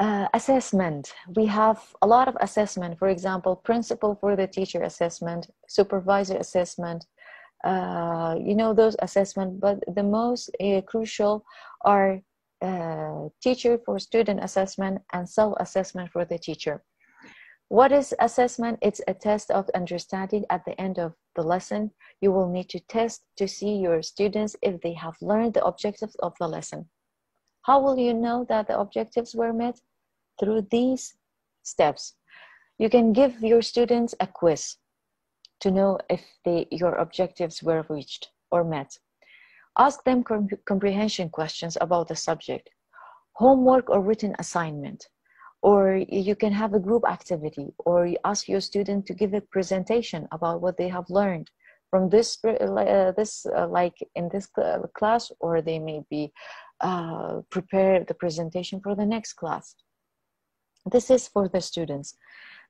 Uh, assessment. We have a lot of assessment. For example, principal for the teacher assessment, supervisor assessment, uh, you know those assessment but the most uh, crucial are uh, teacher for student assessment and self-assessment for the teacher what is assessment? It's a test of understanding at the end of the lesson. You will need to test to see your students if they have learned the objectives of the lesson. How will you know that the objectives were met? Through these steps. You can give your students a quiz to know if they, your objectives were reached or met. Ask them comp comprehension questions about the subject, homework or written assignment or you can have a group activity or you ask your student to give a presentation about what they have learned from this uh, this uh, like in this class or they may be uh, prepare the presentation for the next class this is for the students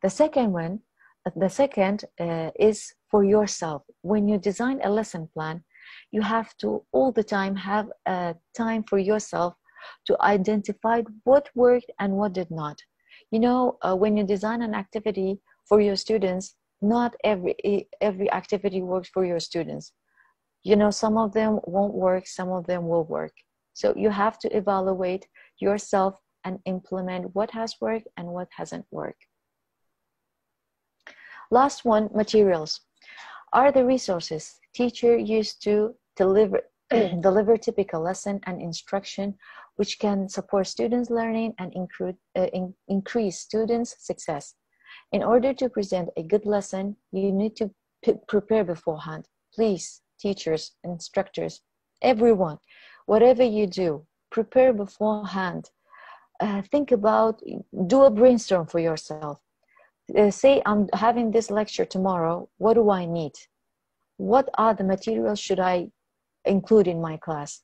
the second one the second uh, is for yourself when you design a lesson plan you have to all the time have a time for yourself to identify what worked and what did not. You know, uh, when you design an activity for your students, not every every activity works for your students. You know, some of them won't work, some of them will work. So you have to evaluate yourself and implement what has worked and what hasn't worked. Last one, materials. Are the resources teacher used to deliver, deliver typical lesson and instruction which can support students' learning and uh, in increase students' success. In order to present a good lesson, you need to prepare beforehand. Please, teachers, instructors, everyone, whatever you do, prepare beforehand. Uh, think about, do a brainstorm for yourself. Uh, say, I'm having this lecture tomorrow. What do I need? What are the materials should I include in my class?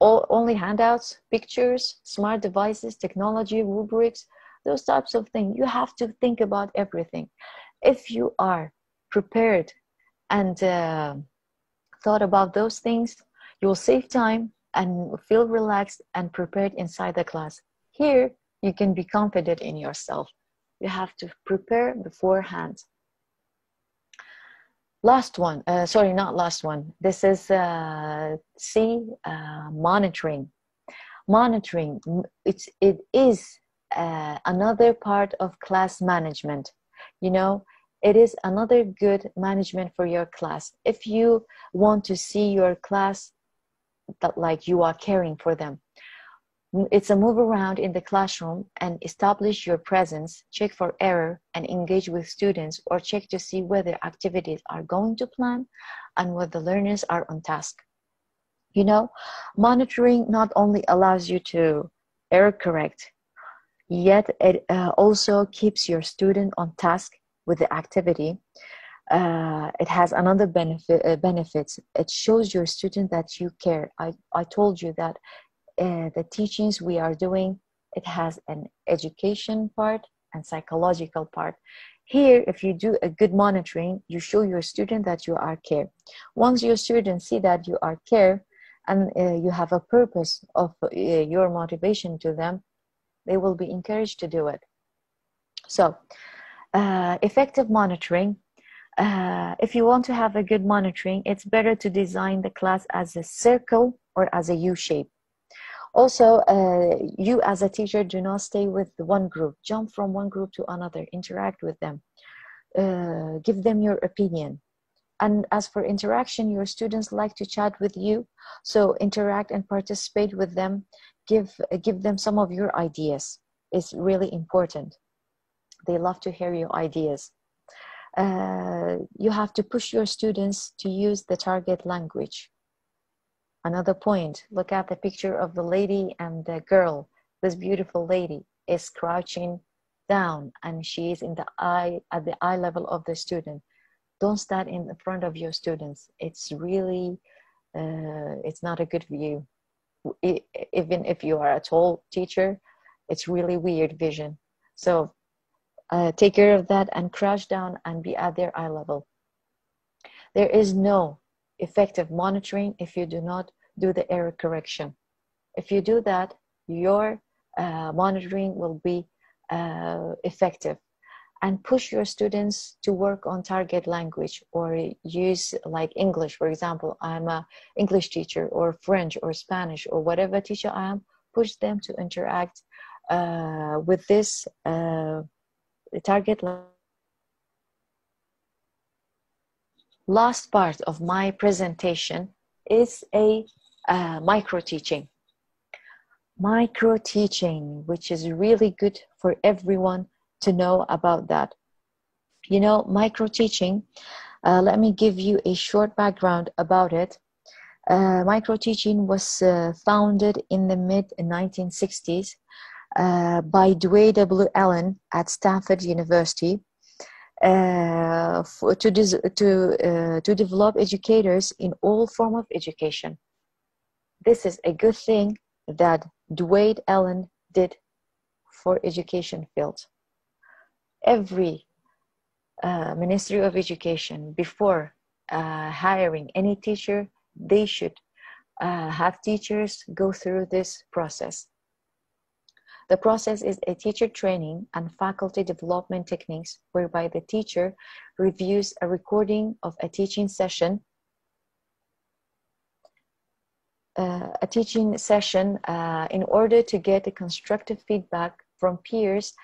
All, only handouts, pictures, smart devices, technology, rubrics, those types of things. You have to think about everything. If you are prepared and uh, thought about those things, you will save time and feel relaxed and prepared inside the class. Here, you can be confident in yourself. You have to prepare beforehand. Last one, uh, sorry, not last one. This is uh, C, uh, monitoring. Monitoring, it's, it is uh, another part of class management. You know, it is another good management for your class. If you want to see your class that like you are caring for them, it's a move around in the classroom and establish your presence, check for error, and engage with students or check to see whether activities are going to plan and whether the learners are on task. You know, monitoring not only allows you to error correct, yet it uh, also keeps your student on task with the activity. Uh, it has another benefit uh, benefits it shows your student that you care i i told you that uh, the teachings we are doing it has an education part and psychological part. Here if you do a good monitoring you show your student that you are care. Once your students see that you are care and uh, you have a purpose of uh, your motivation to them they will be encouraged to do it. So uh, effective monitoring uh, if you want to have a good monitoring it's better to design the class as a circle or as a u shape also uh, you as a teacher do not stay with one group. Jump from one group to another. Interact with them. Uh, give them your opinion. And as for interaction your students like to chat with you. So interact and participate with them. Give give them some of your ideas. It's really important. They love to hear your ideas. Uh, you have to push your students to use the target language Another point, look at the picture of the lady and the girl. This beautiful lady is crouching down and she is in the eye at the eye level of the student. Don't stand in front of your students. It's really, uh, it's not a good view. Even if you are a tall teacher, it's really weird vision. So uh, take care of that and crouch down and be at their eye level. There is no effective monitoring if you do not do the error correction. If you do that, your uh, monitoring will be uh, effective and push your students to work on target language or use like English, for example, I'm a English teacher or French or Spanish or whatever teacher I am, push them to interact uh, with this uh, target language last part of my presentation is a uh, micro teaching. Micro teaching, which is really good for everyone to know about that. You know, micro teaching, uh, let me give you a short background about it. Uh, micro teaching was uh, founded in the mid 1960s uh, by Dwayne W. Allen at Stanford University uh, for, to, to, uh, to develop educators in all form of education. This is a good thing that Dwayne Allen did for education field. Every uh, Ministry of Education, before uh, hiring any teacher, they should uh, have teachers go through this process. The process is a teacher training and faculty development techniques whereby the teacher reviews a recording of a teaching session uh, a teaching session uh, in order to get a constructive feedback from peers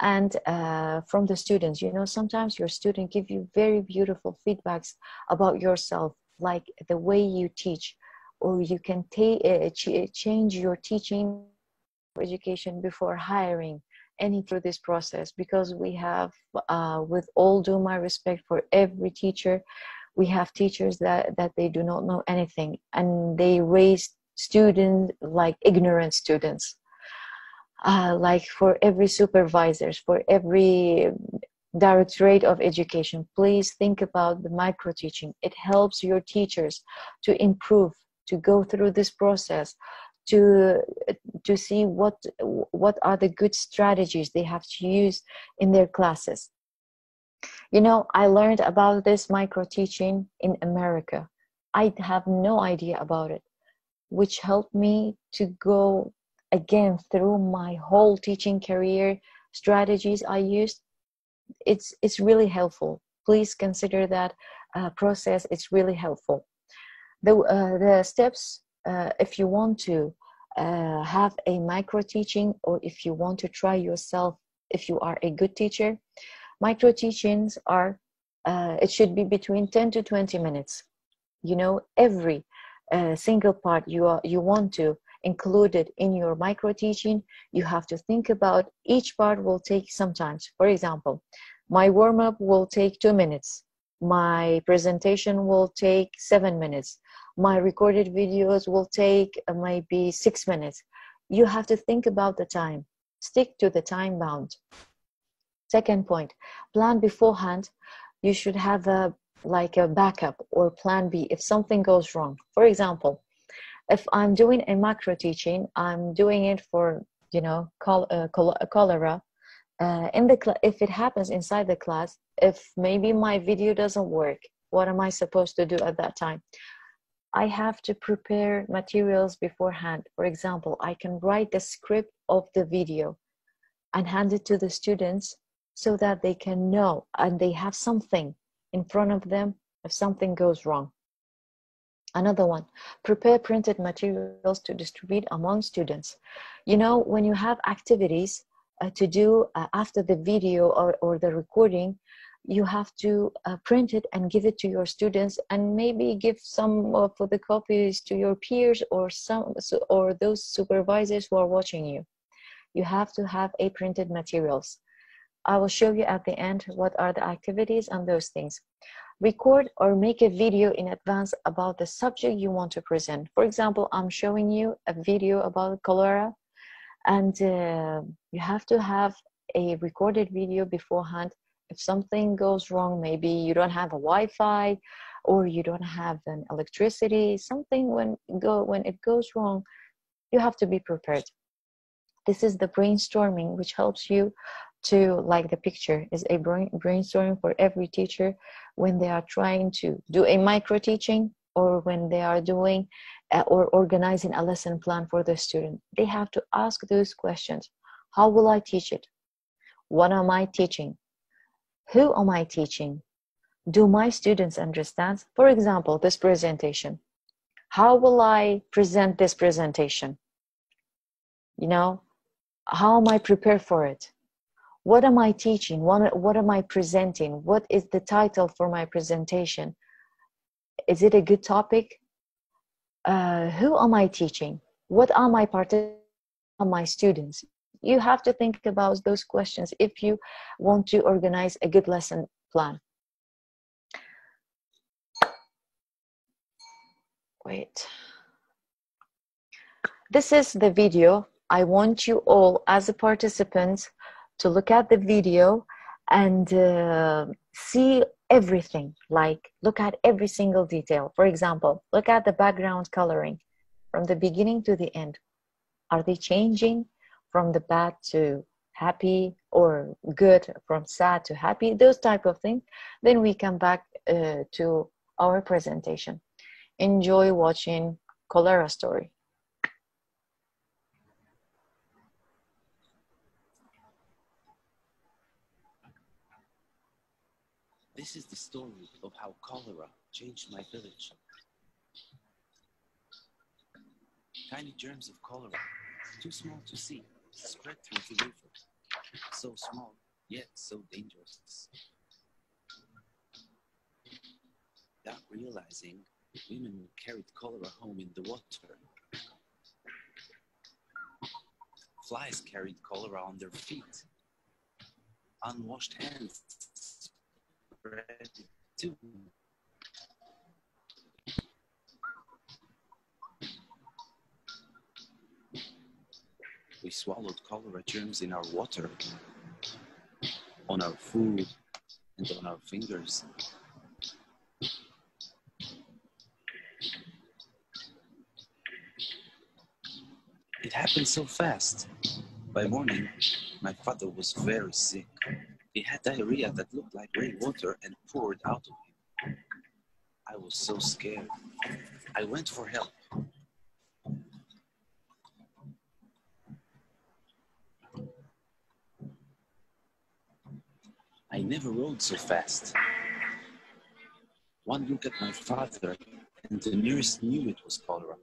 and uh, from the students. You know sometimes your student give you very beautiful feedbacks about yourself like the way you teach or you can uh, ch- change your teaching education before hiring any through this process because we have uh, with all due my respect for every teacher we have teachers that that they do not know anything and they raise students like ignorant students. Uh, like for every supervisors for every directorate of education please think about the micro teaching. It helps your teachers to improve to go through this process to to see what what are the good strategies they have to use in their classes. You know i learned about this micro teaching in america. I have no idea about it which helped me to go again through my whole teaching career strategies i used. It's it's really helpful. Please consider that uh, process. It's really helpful. The uh, the steps uh, if you want to uh, have a micro teaching or if you want to try yourself if you are a good teacher micro teachings are uh, it should be between 10 to 20 minutes. You know every uh, single part you are you want to include it in your micro teaching you have to think about each part will take some time for example my warm up will take two minutes. My presentation will take seven minutes my recorded videos will take uh, maybe six minutes. You have to think about the time. Stick to the time bound. Second point plan beforehand. You should have a like a backup or plan b if something goes wrong. For example if i'm doing a macro teaching i'm doing it for you know col- uh, col- cholera uh, in the cl- if it happens inside the class if maybe my video doesn't work what am i supposed to do at that time i have to prepare materials beforehand. For example i can write the script of the video and hand it to the students so that they can know and they have something in front of them if something goes wrong. Another one prepare printed materials to distribute among students. You know when you have activities uh, to do uh, after the video or, or the recording you have to uh, print it and give it to your students and maybe give some of the copies to your peers or some or those supervisors who are watching you. You have to have a printed materials. I will show you at the end what are the activities and those things. Record or make a video in advance about the subject you want to present. For example i'm showing you a video about cholera and uh, you have to have a recorded video beforehand if something goes wrong maybe you don't have a wi-fi or you don't have an electricity something when go when it goes wrong you have to be prepared. This is the brainstorming which helps you to like the picture. Is a brain, brainstorming for every teacher when they are trying to do a micro teaching or when they are doing uh, or organizing a lesson plan for the student. They have to ask those questions. How will i teach it? What am i teaching who am i teaching? Do my students understand? For example this presentation. How will i present this presentation? You know how am i prepared for it? What am i teaching? What, what am i presenting? What is the title for my presentation? Is it a good topic? Uh, who am i teaching? What are my participants my students you have to think about those questions if you want to organize a good lesson plan. Wait. This is the video. I want you all as a participant to look at the video and uh, see everything. Like look at every single detail. For example look at the background coloring from the beginning to the end. Are they changing from the bad to happy or good from sad to happy those type of things then we come back uh, to our presentation. Enjoy watching cholera story. This is the story of how cholera changed my village. Tiny germs of cholera, too small to see, spread through the river. So small, yet so dangerous. Without realizing, women carried cholera home in the water. Flies carried cholera on their feet. Unwashed hands spread too. We swallowed cholera germs in our water, on our food, and on our fingers. It happened so fast. By morning, my father was very sick. He had diarrhea that looked like rainwater and poured out of him. I was so scared. I went for help. I never rode so fast. One look at my father, and the nurse knew it was cholera.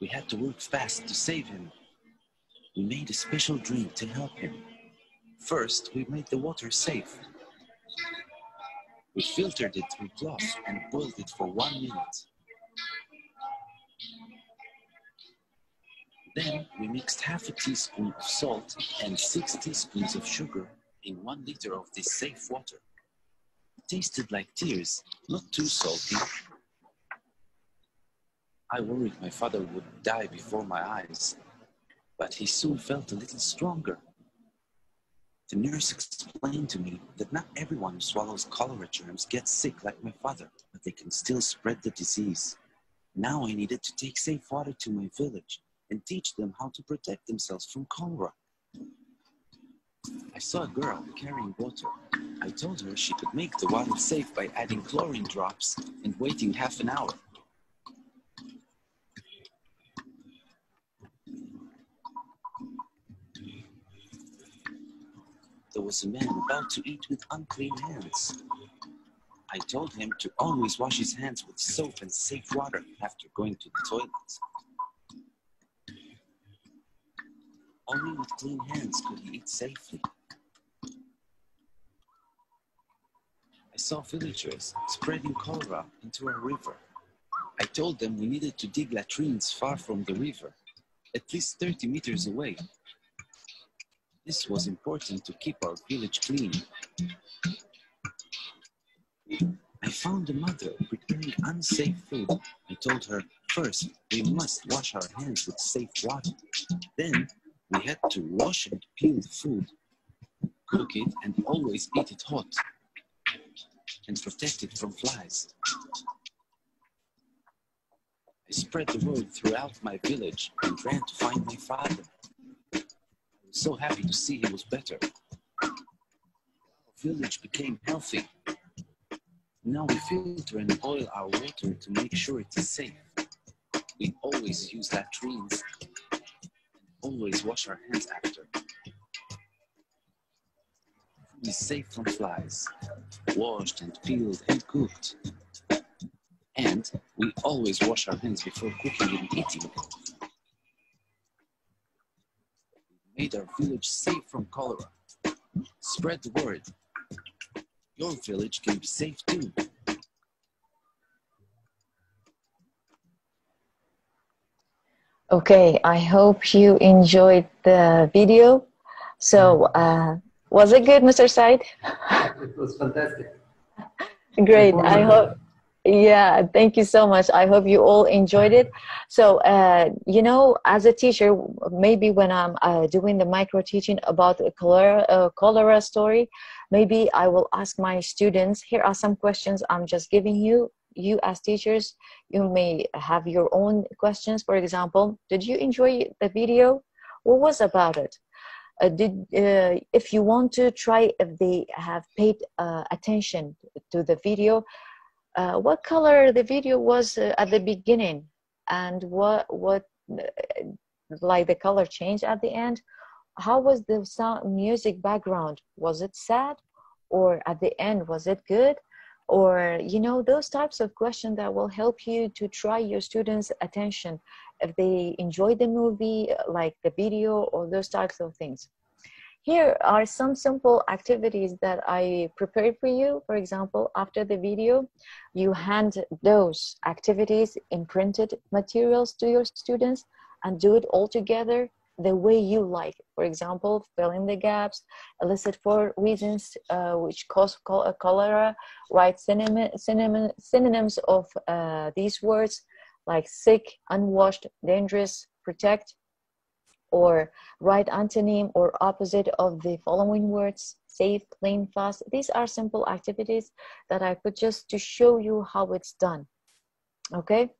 We had to work fast to save him. We made a special drink to help him. First, we made the water safe. We filtered it through cloth and boiled it for one minute. Then we mixed half a teaspoon of salt and six teaspoons of sugar in one liter of this safe water. It tasted like tears, not too salty. I worried my father would die before my eyes, but he soon felt a little stronger. The nurse explained to me that not everyone who swallows cholera germs gets sick like my father, but they can still spread the disease. Now I needed to take safe water to my village and teach them how to protect themselves from cholera. I saw a girl carrying water. I told her she could make the water safe by adding chlorine drops and waiting half an hour. There was a man about to eat with unclean hands. I told him to always wash his hands with soap and safe water after going to the toilet. Only with clean hands could he eat safely. I saw villagers spreading cholera into a river. I told them we needed to dig latrines far from the river, at least 30 meters away. This was important to keep our village clean. I found a mother preparing unsafe food. I told her, first, we must wash our hands with safe water. Then, we had to wash and peel the food, cook it, and always eat it hot, and protect it from flies. I spread the word throughout my village and ran to find my father. I was so happy to see he was better. Our village became healthy. Now we filter and boil our water to make sure it is safe. We always use latrines always wash our hands after. Is safe from flies, washed and peeled and cooked. And we always wash our hands before cooking and eating. We made our village safe from cholera. Spread the word. Your village can be safe too. Okay, I hope you enjoyed the video. So, uh, was it good, Mr. Saeed? It was fantastic. Great. I hope. Yeah, thank you so much. I hope you all enjoyed it. So, uh, you know, as a teacher, maybe when I'm uh, doing the micro teaching about the cholera, uh, cholera story, maybe I will ask my students. Here are some questions I'm just giving you. You as teachers, you may have your own questions. For example, did you enjoy the video? What was about it? Uh, did uh, if you want to try if they have paid uh, attention to the video uh, what color the video was uh, at the beginning and what what uh, like the color change at the end how was the sound music background was it sad or at the end was it good or you know those types of questions that will help you to try your students attention if they enjoy the movie like the video or those types of things. Here are some simple activities that i prepared for you. For example after the video you hand those activities in printed materials to your students and do it all together the way you like. For example, fill in the gaps, elicit four reasons uh, which cause col- cholera, write synonym, synonym, synonyms of uh, these words like sick, unwashed, dangerous, protect, or write antonym or opposite of the following words safe, clean, fast. These are simple activities that I put just to show you how it's done. Okay?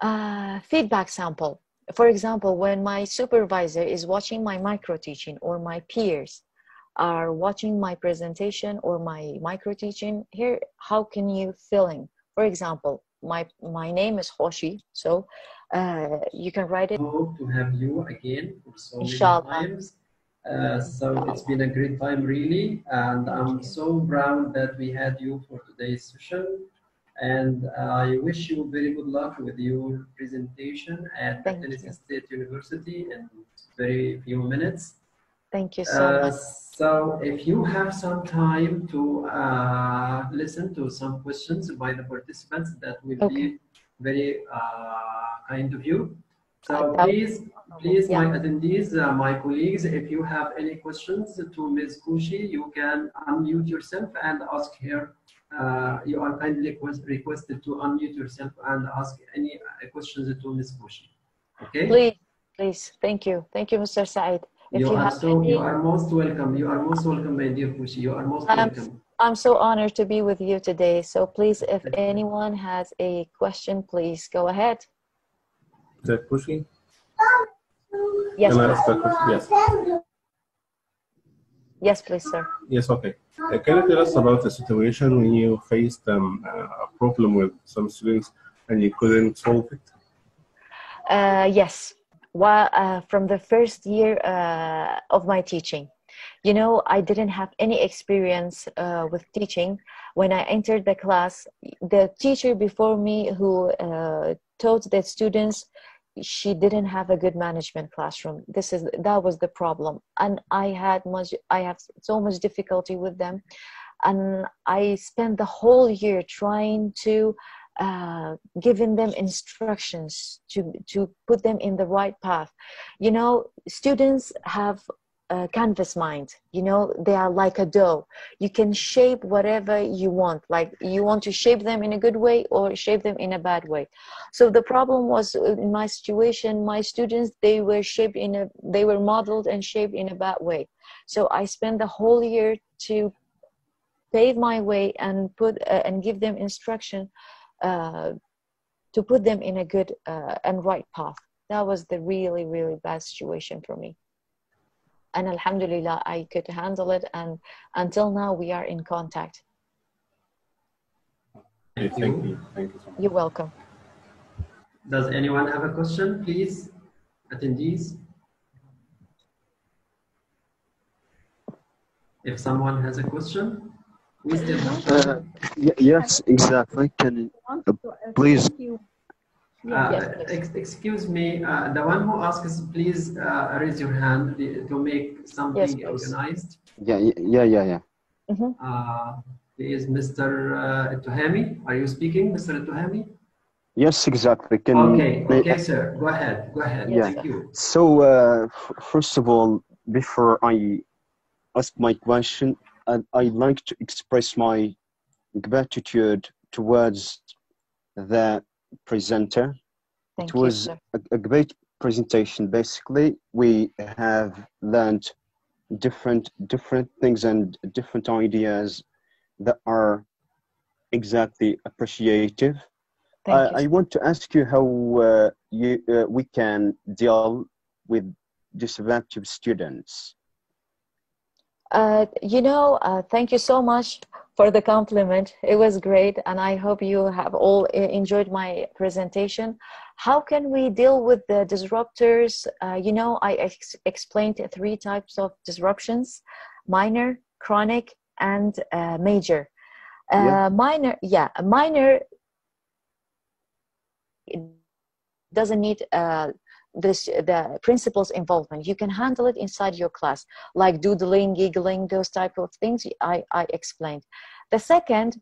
Uh, feedback sample for example, when my supervisor is watching my micro teaching or my peers are watching my presentation or my micro teaching, here, how can you fill in? For example, my, my name is Koshi, so uh, you can write it. Hope to have you again for so many Inshallah. times. Uh, so it's been a great time really and I'm so proud that we had you for today's session and I wish you very good luck with your presentation at Thank Tennessee you. State University in very few minutes. Thank you so Uh, much. so if you have some time to uh, listen to some questions by the participants, that will Okay. be very uh, kind of you. So Uh, please, please, Yeah. my attendees, uh, my colleagues, if you have any questions to Ms. Koshi, you can unmute yourself and ask her. Uh, you are kindly request, requested to unmute yourself and ask any uh, questions to Ms. Koshi. Okay? Please, please, thank you. Thank you, Mr. Saeed. If you, you are have so any, you are most welcome. You are most welcome, my dear Koshi. You are most Um, welcome. I'm so honored to be with you today. So please, if anyone has a question, please go ahead. Is that Koshi? Yes, Can I please. ask a question? Yes. Yes, please, sir. Yes, okay. Uh, can you tell us about the situation when you faced um, a problem with some students and you couldn't solve it? Uh, yes. While, uh, from the first year uh, of my teaching, you know, I didn't have any experience uh, with teaching. When I entered the class, the teacher before me who uh, taught the students, she didn't have a good management classroom. This is that was the problem, and I had much. I have so much difficulty with them, and I spent the whole year trying to uh, giving them instructions to to put them in the right path you know students have a canvas mind you know they are like a dough you can shape whatever you want like you want to shape them in a good way or shape them in a bad way so the problem was uh, in my situation my students they were shaped in a they were modeled and shaped in a bad way so i spent the whole year to pave my way and put uh, and give them instruction uh, to put them in a good uh, and right path. That was the really, really bad situation for me. And Alhamdulillah, I could handle it. And until now, we are in contact. Okay, thank you. Thank you so much. You're welcome. Does anyone have a question, please? Attendees? If someone has a question, we still have Uh, yes, exactly. Can please. Uh, Yes, ex- excuse me, uh, the one who asks, please uh, raise your hand to make something please. organized. Yeah, y- yeah, yeah, yeah. Uh, please, Mr. Uh, Tuhami, are you speaking, Mr. Tuhami? Yes, exactly. Can Okay, may- okay, sir. Go ahead. Go ahead. Yeah. Thank you. So, uh, f- first of all, before I ask my question, I'd, I'd like to express my gratitude towards the presenter. Thank it was a, a great presentation. Basically, we have learned different different things and different ideas that are exactly appreciative. Thank I, you. I want to ask you how uh, you uh, we can deal with disadvantaged students. Uh, you know, uh, thank you so much for the compliment. It was great, and I hope you have all e- enjoyed my presentation. How can we deal with the disruptors? Uh, you know, I ex- explained three types of disruptions minor, chronic, and uh, major. Uh, Yeah. Minor, yeah, a minor doesn't need uh, this the principal's involvement. You can handle it inside your class, like doodling, giggling, those type of things. I I explained. The second,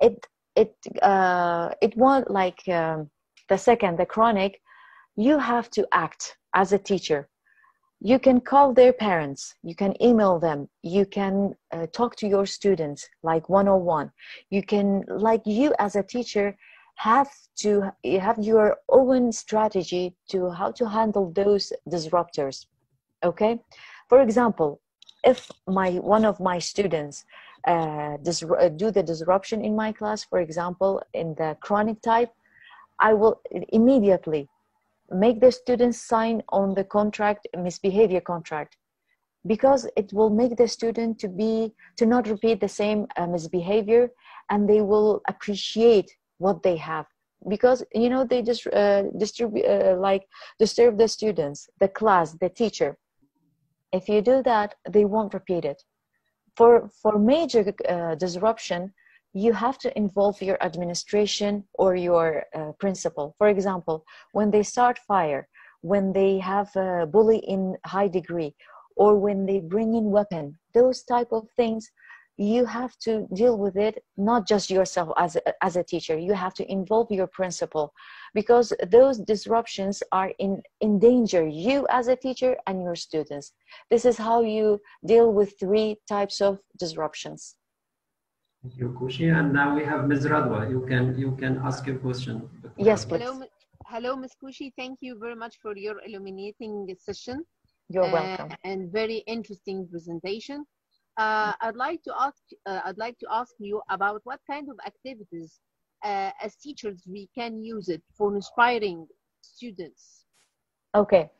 it it uh, it won't like um, the second, the chronic. You have to act as a teacher you can call their parents you can email them you can uh, talk to your students like one-on-one you can like you as a teacher have to have your own strategy to how to handle those disruptors okay? For example if my one of my students uh, dis- uh, do the disruption in my class for example in the chronic type i will immediately make the students sign on the contract misbehavior contract because it will make the student to be to not repeat the same uh, misbehavior and they will appreciate what they have. Because you know they just uh, distribute uh, like disturb the students the class the teacher. If you do that they won't repeat it. For for major uh, disruption you have to involve your administration or your uh, principal. For example when they start fire when they have a bully in high degree or when they bring in weapon those type of things you have to deal with it not just yourself as a, as a teacher you have to involve your principal because those disruptions are in endanger you as a teacher and your students this is how you deal with three types of disruptions Thank you, Koshi. And now we have Ms. Radwa. You can you can ask your question. Yes, please. Hello, hello, Ms. Koshi. Thank you very much for your illuminating session you're uh, welcome and very interesting presentation. Uh, I'd like to ask uh, I'd like to ask you about what kind of activities uh, as teachers we can use it for inspiring students. Okay.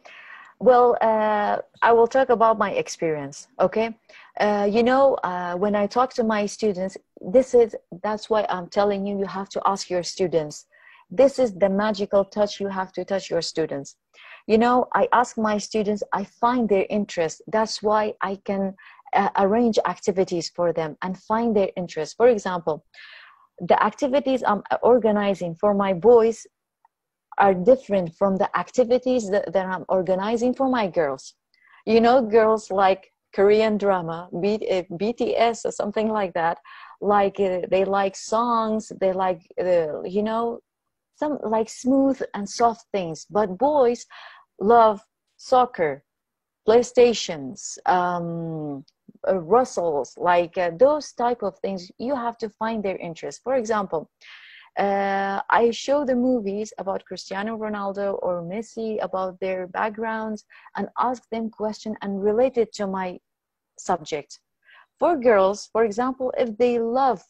Well, uh, I will talk about my experience. Okay. Uh, you know, when I talk to my students, this is that's why I'm telling you. You have to ask your students. This is the magical touch you have to touch your students. You know, I ask my students. I find their interest. That's why I can uh, arrange activities for them and find their interest. For example, the activities I'm organizing for my boys are different from the activities that, that I'm organizing for my girls. You know, girls like Korean drama, B, uh, BTS or something like that. Like uh, they like songs, they like, uh, you know, some like smooth and soft things. But boys love soccer, PlayStations, um, uh, Russells, like uh, those type of things. You have to find their interest. For example, uh, I show the movies about Cristiano Ronaldo or Messi about their backgrounds and ask them question and relate it to my subject. For girls, for example, if they love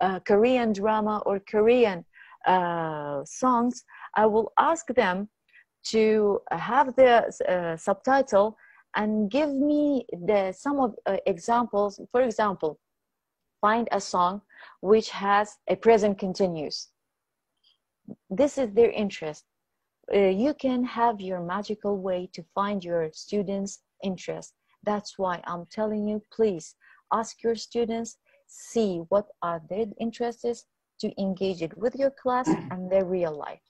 uh, Korean drama or Korean uh, songs, I will ask them to have the uh, subtitle and give me the some of uh, examples. For example, find a song which has a present continuous. This is their interest. Uh, you can have your magical way to find your students' interest. That's why I'm telling you, please ask your students, see what are their interests to engage it with your class and their real life.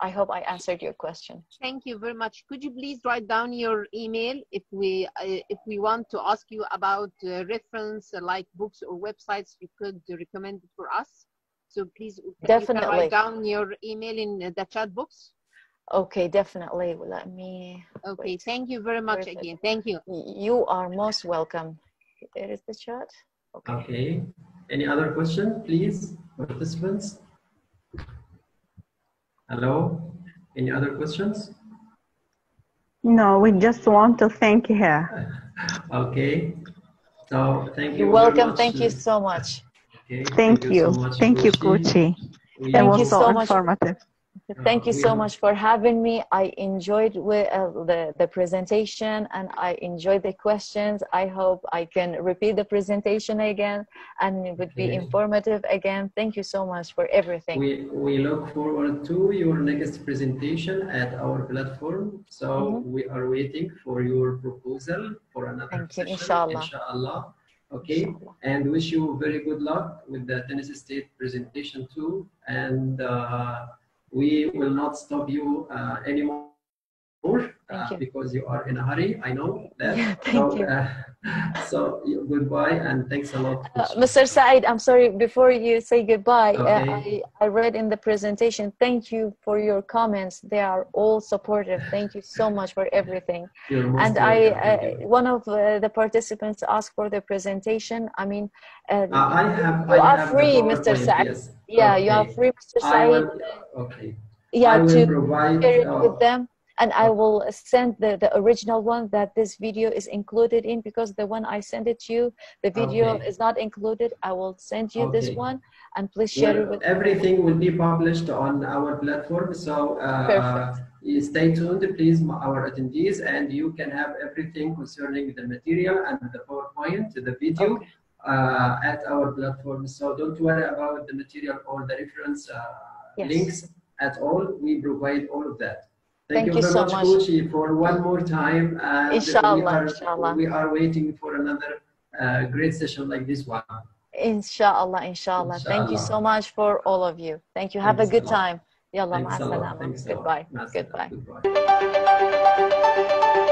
I hope I answered your question. Thank you very much. Could you please write down your email if we uh, if we want to ask you about uh, reference uh, like books or websites you could recommend it for us? So please you Definitely. write down your email in the chat box. Okay, definitely. Let me. Okay, Wait. thank you very much Perfect. again. Thank you. You are most welcome. There is the chat. Okay. Okay. Any other question, please, participants? Hello? Any other questions? No, we just want to thank her. Okay. So thank you. You're very welcome. much. Thank you so much. Okay, Thank you. so much, Thank you, Koshi. Koshi. We- It Thank was you so so much. informative. Thank you so much for having me. I enjoyed wi- uh, the, the presentation and I enjoyed the questions. I hope I can repeat the presentation again and it would be informative again. Thank you so much for everything. We, we look forward to your next presentation at our platform. So Mhm. we are waiting for your proposal for another Thank you, session. inshallah. Inshallah. Okay, Inshallah. and wish you very good luck with the Tennessee State presentation too. And uh, we will not stop you uh, anymore uh, you. because you are in a hurry. I know that. Yeah, thank so, you. Uh, so goodbye and thanks a lot. Uh, Mr. Saeed, I'm sorry, before you say goodbye, uh, Okay. I, I read in the presentation, thank you for your comments. They are all supportive. Thank you so much for everything. And I, uh, one of uh, the participants asked for the presentation. I mean, I have. you I are have free, Mr. Saeed. Yes. Yeah, you are free, Mr. I will. Okay. Yeah, to provide. share it uh, with them and i will send the, the original one that this video is included in because the one i sent it to you the video Okay. is not included i will send you this one and please share it with everything will be published on our platform. So uh, you stay tuned, please, our attendees, and you can have everything concerning the material and the PowerPoint, the video. Okay. Uh, at our platform, so don't worry about the material or the reference uh, Yes. links at all. We provide all of that. Thank you very so much, much. Koshi, for one more time. And Inshallah, we are, inshallah. We are waiting for another uh, great session like this one. inshallah inshallah thank you so much for all of you thank you have a Thanks a good time yalla ma'a salama Thanks a lot. goodbye goodbye Goodbye.